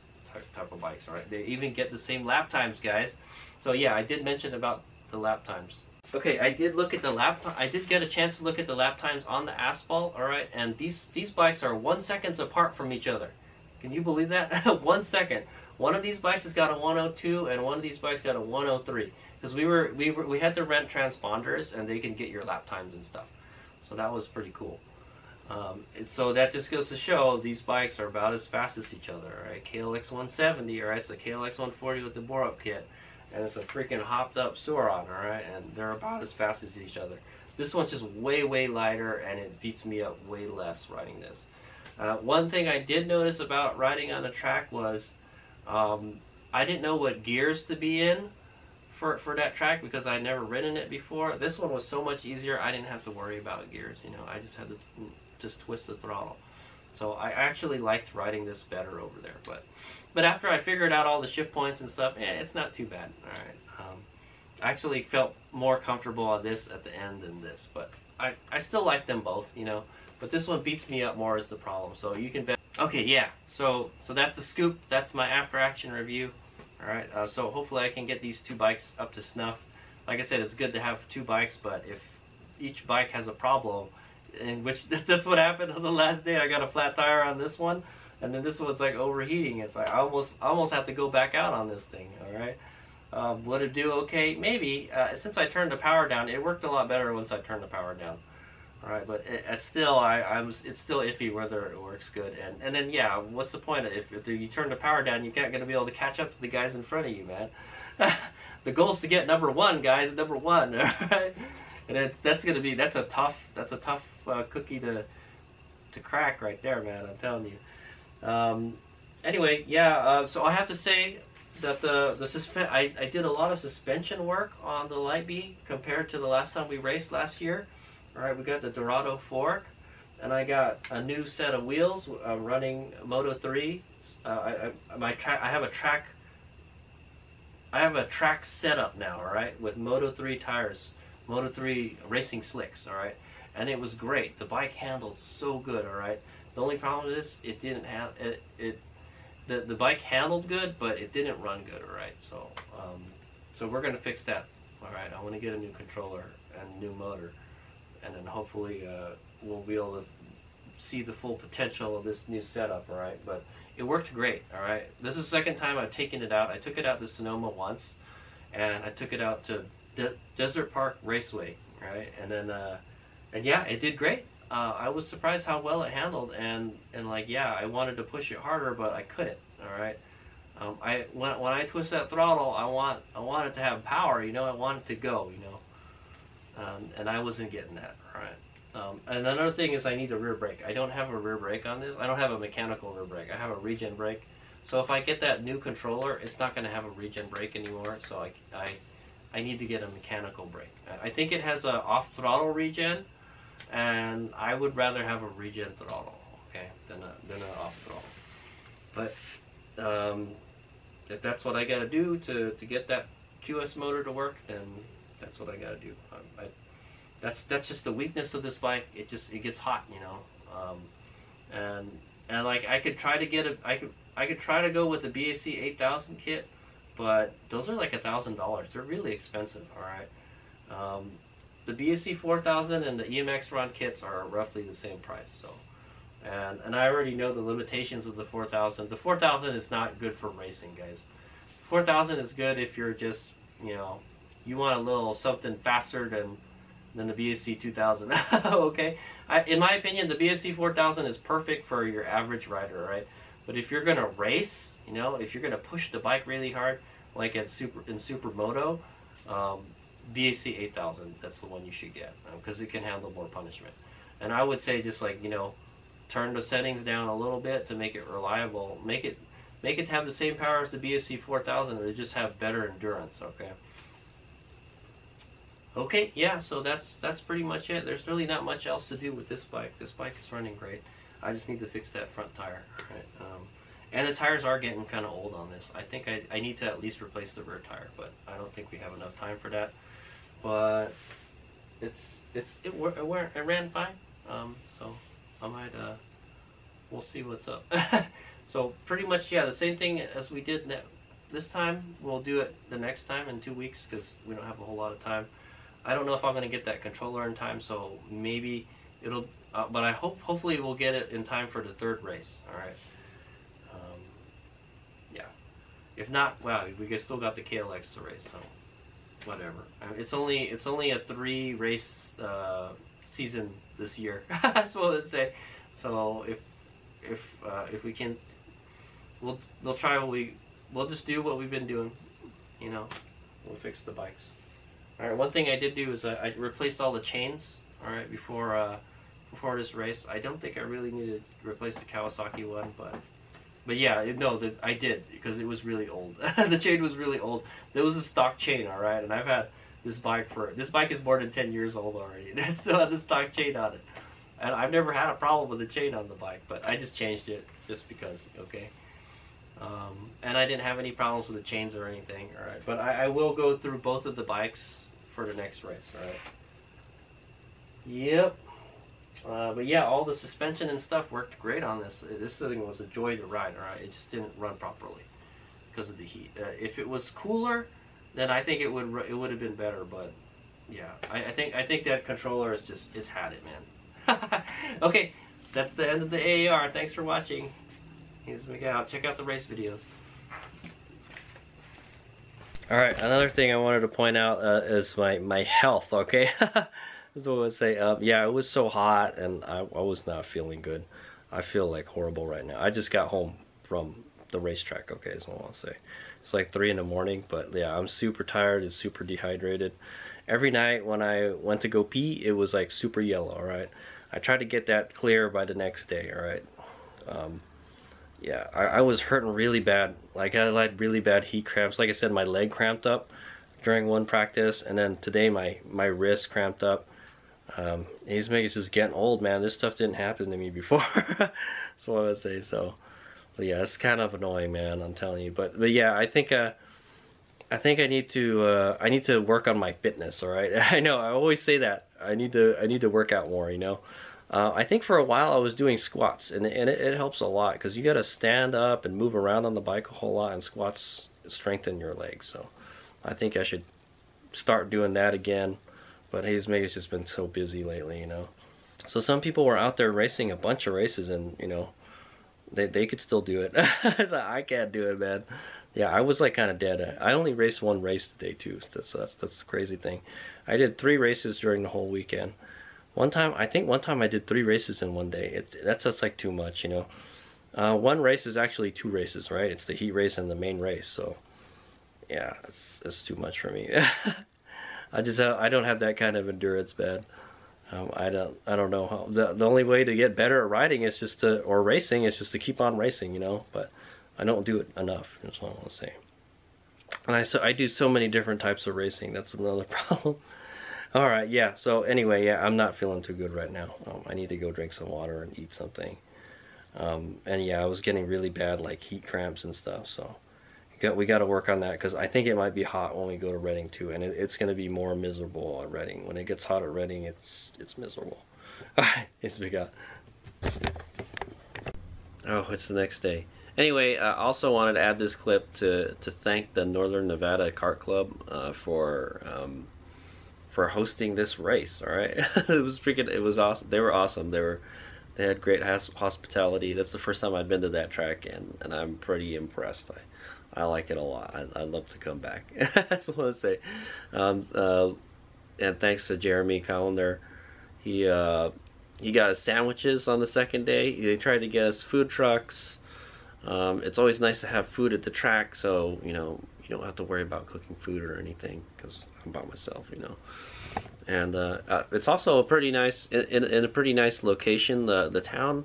type of bikes. All right, they even get the same lap times, guys. So yeah, I did mention about the lap times. Okay, I did look at the lap. I did get a chance to look at the lap times on the asphalt. All right, and these these bikes are one seconds apart from each other. Can you believe that? [LAUGHS] one second. One of these bikes has got a 102, and one of these bikes got a 103. Because we were we were we had to rent transponders, and they can get your lap times and stuff. So that was pretty cool. Um, so that just goes to show these bikes are about as fast as each other. Right, KLX 170. All right, it's a KLX 140 with the bore-up kit and it's a freaking hopped up Sur-Ron, alright? And they're about as fast as each other. This one's just way, way lighter, and it beats me up way less riding this. Uh, one thing I did notice about riding on the track was um, I didn't know what gears to be in for, for that track because I'd never ridden it before. This one was so much easier, I didn't have to worry about gears, you know. I just had to just twist the throttle. So I actually liked riding this better over there. But but after I figured out all the shift points and stuff, yeah, it's not too bad. All right. Um, I actually felt more comfortable on this at the end than this. But I, I still like them both, you know. But this one beats me up more is the problem. So you can bet. Okay, yeah. So so that's a scoop. That's my after action review. All right. Uh, so hopefully I can get these two bikes up to snuff. Like I said, it's good to have two bikes, but if each bike has a problem, in which [LAUGHS] that's what happened on the last day. I got a flat tire on this one, and then this one's like overheating. It's like I almost almost have to go back out on this thing. All right. Um, would it do okay? Maybe. Uh, since I turned the power down, it worked a lot better once I turned the power down. All right, but it, still, I, I was, it's still iffy whether it works good. And and then yeah, what's the point if, if you turn the power down, you're not gonna be able to catch up to the guys in front of you, man. [LAUGHS] the goal is to get number one, guys. Number one. [LAUGHS] All right. It's that's gonna be that's a tough that's a tough uh, cookie to to crack right there, man. I'm telling you. Um, anyway, yeah. Uh, so I have to say that the the suspen I, I did a lot of suspension work on the Light Bee compared to the last time we raced last year. All right, we got the Dorado fork, and I got a new set of wheels. I'm running Moto 3. Uh, I, I my track I have a track. I have a track setup now. All right, with Moto 3 tires, Moto 3 racing slicks. All right and it was great. The bike handled so good, all right. The only problem is it didn't have it. it the, the bike handled good, but it didn't run good, all right. So um, so we're gonna fix that. All right, I want to get a new controller and new motor, and then hopefully uh, we'll be able to see the full potential of this new setup. All right, but it worked great. All right, this is the second time I've taken it out. I took it out to Sonoma once, and I took it out to De Desert Park Raceway. Right, and then. Uh, and yeah, it did great. Uh, I was surprised how well it handled, and and like yeah, I wanted to push it harder, but I couldn't. All right. Um, I when when I twist that throttle, I want I want it to have power. You know, I want it to go. You know, um, and I wasn't getting that. All right. Um, and another thing is I need a rear brake. I don't have a rear brake on this. I don't have a mechanical rear brake. I have a regen brake. So if I get that new controller, it's not going to have a regen brake anymore. So I, I, I need to get a mechanical brake. I think it has a off throttle regen, and I would rather have a regen throttle, okay, than a than an off throttle. But um, if that's what I got to do to to get that QS motor to work, then That's what I got to do. Um, I, that's that's just the weakness of this bike. It just it gets hot, you know. Um, and and like I could try to get a I could I could try to go with the BAC 8000 kit, but those are like a thousand dollars. They're really expensive. All right. Um, the BAC 4000 and the EMX Run kits are roughly the same price. So, and and I already know the limitations of the 4000. The 4000 is not good for racing, guys. 4000 is good if you're just you know you want a little something faster than than the BAC 2000. [LAUGHS] okay, I, in my opinion, the BAC 4000 is perfect for your average rider, right? But if you're gonna race, you know, if you're gonna push the bike really hard, like at super in supermoto, um, BAC 8000, that's the one you should get because um, it can handle more punishment. And I would say just like you know, turn the settings down a little bit to make it reliable. Make it make it have the same power as the BAC 4000, or just have better endurance. Okay. Okay, yeah, so that's that's pretty much it. There's really not much else to do with this bike. This bike is running great. I just need to fix that front tire. Right? Um, and the tires are getting kind of old on this. I think I, I need to at least replace the rear tire, but I don't think we have enough time for that. But it's it's it, it, it ran fine. Um, so I might uh, we'll see what's up. [LAUGHS] so pretty much yeah, the same thing as we did this time. We'll do it the next time in two weeks because we don't have a whole lot of time. I don't know if I'm going to get that controller in time, so maybe it'll, uh, but I hope, hopefully we'll get it in time for the third race, alright? Um, yeah. If not, well, we still got the KLX to race, so whatever. I mean, it's only, it's only a three race, uh, season this year, [LAUGHS] that's what I say. So if, if, uh, if we can, we'll, we'll try what we, we'll just do what we've been doing, you know, we'll fix the bikes. Alright, one thing I did do is I, I replaced all the chains, alright, before uh, before this race. I don't think I really needed to replace the Kawasaki one, but but yeah, no, the, I did because it was really old. [LAUGHS] the chain was really old. There was a stock chain, alright, and I've had this bike for this bike is more than 10 years old already, and [LAUGHS] it still had the stock chain on it. And I've never had a problem with the chain on the bike, but I just changed it just because, okay? Um, and I didn't have any problems with the chains or anything, alright? But I, I will go through both of the bikes for the next race, All right. Yep. Uh, but yeah, all the suspension and stuff worked great on this. This thing was a joy to ride, alright? It just didn't run properly because of the heat. Uh, if it was cooler, then I think it would it would have been better. But yeah, I, I think I think that controller is just it's had it, man. [LAUGHS] okay, that's the end of the AAR. Thanks for watching. Here's Miguel. Check out the race videos. All right, another thing I wanted to point out uh, is my, my health, okay? [LAUGHS] That's what I would say. Um, yeah, it was so hot and I, I was not feeling good. I feel like horrible right now. I just got home from the racetrack, okay, is what I want to say. It's like 3 in the morning, but yeah, I'm super tired and super dehydrated. Every night when I went to go pee, it was like super yellow, alright? I tried to get that clear by the next day, alright? Um, yeah, I, I, was hurting really bad. Like I had really bad heat cramps. Like I said, my leg cramped up during one practice, and then today my my wrist cramped up. Um, making just getting old, man. This stuff didn't happen to me before. [LAUGHS] That's what I would say. So, so yeah, it's kind of annoying, man. I'm telling you. But but yeah, I think uh, I think I need to uh, I need to work on my fitness. All right. [LAUGHS] I know I always say that. I need to I need to work out more. You know. Uh, I think for a while I was doing squats, and, and it, it helps a lot because you got to stand up and move around on the bike a whole lot, and squats strengthen your legs. So I think I should start doing that again. But Hades Omega's just been so busy lately, you know. So some people were out there racing a bunch of races, and you know, they they could still do it. [LAUGHS] I can't do it, man. Yeah, I was like kind of dead. I only raced one race today too. That's that's that's the crazy thing. I did three races during the whole weekend. One time, I think one time I did three races in one day. It, that's just like too much, you know. Uh, one race is actually two races, right? It's the heat race and the main race. So, yeah, it's, it's too much for me. [LAUGHS] I just have, I don't have that kind of endurance, man. Um, I don't I don't know how the the only way to get better at riding is just to or racing is just to keep on racing, you know. But I don't do it enough. That's what I want to say. And I so I do so many different types of racing. That's another [LAUGHS] problem. All right, yeah. So anyway, yeah, I'm not feeling too good right now. Um, I need to go drink some water and eat something. Um, and yeah, I was getting really bad like heat cramps and stuff. So we got to work on that because I think it might be hot when we go to Redding too, and it, it's going to be more miserable at Redding. When it gets hot at Redding, it's it's miserable. All right, it's big out. Oh, it's the next day. Anyway, I also wanted to add this clip to to thank the Northern Nevada Kart Club uh, for um, for hosting this race. All right, [LAUGHS] it was freaking it was awesome. They were awesome. They were they had great hospitality. That's the first time I've been to that track, and and I'm pretty impressed. I I like it a lot. I, I love to come back. [LAUGHS] That's what I say. Um, uh, and thanks to Jeremy Callender, he uh, he got us sandwiches on the second day. They tried to get us food trucks. Um, it's always nice to have food at the track, so you know you don't have to worry about cooking food or anything because I'm by myself, you know. And uh, uh, it's also a pretty nice in, in a pretty nice location. The the town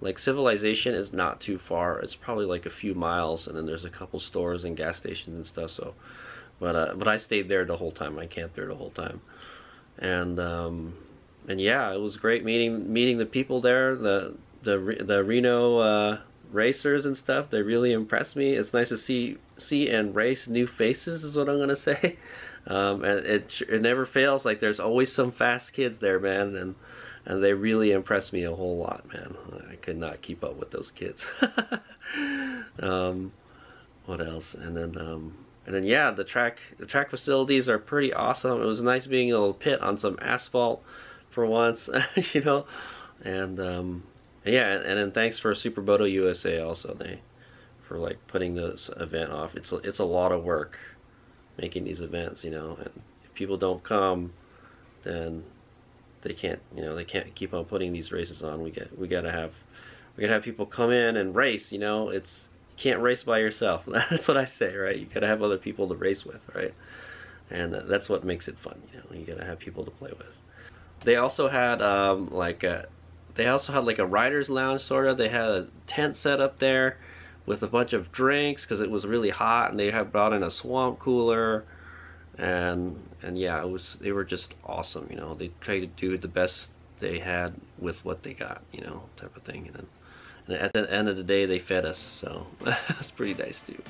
like civilization is not too far. It's probably like a few miles and then there's a couple stores and gas stations and stuff so but uh, but I stayed there the whole time. I camped there the whole time. And um, and yeah it was great meeting meeting the people there the the the Reno uh, racers and stuff. They really impressed me. It's nice to see see and race new faces is what I'm gonna [LAUGHS] say. Um, and it it never fails. Like there's always some fast kids there man and and they really impressed me a whole lot, man. I could not keep up with those kids. [LAUGHS] um, what else? And then, um, and then, yeah, the track, the track facilities are pretty awesome. It was nice being able to pit on some asphalt for once, [LAUGHS] you know, and um, yeah, and, then thanks for Supermoto USA also they for like putting this event off. It's a, it's a lot of work making these events, you know, and if people don't come, then they can't you know they can't keep on putting these races on. We get we gotta have we gotta have people come in and race you know? It's you can't race by yourself. [LAUGHS] That's what I say right? You gotta have other people to race with right? And that's what makes it fun you know? You gotta have people to play with. They also had um, like a they also had like a riders lounge sort of they had a tent set up there with a bunch of drinks because it was really hot and they had brought in a swamp cooler and and yeah, it was they were just awesome. You know, they tried to do the best they had with what they got. You know, type of thing. And then and at the end of the day, they fed us, so [LAUGHS] that's pretty nice too.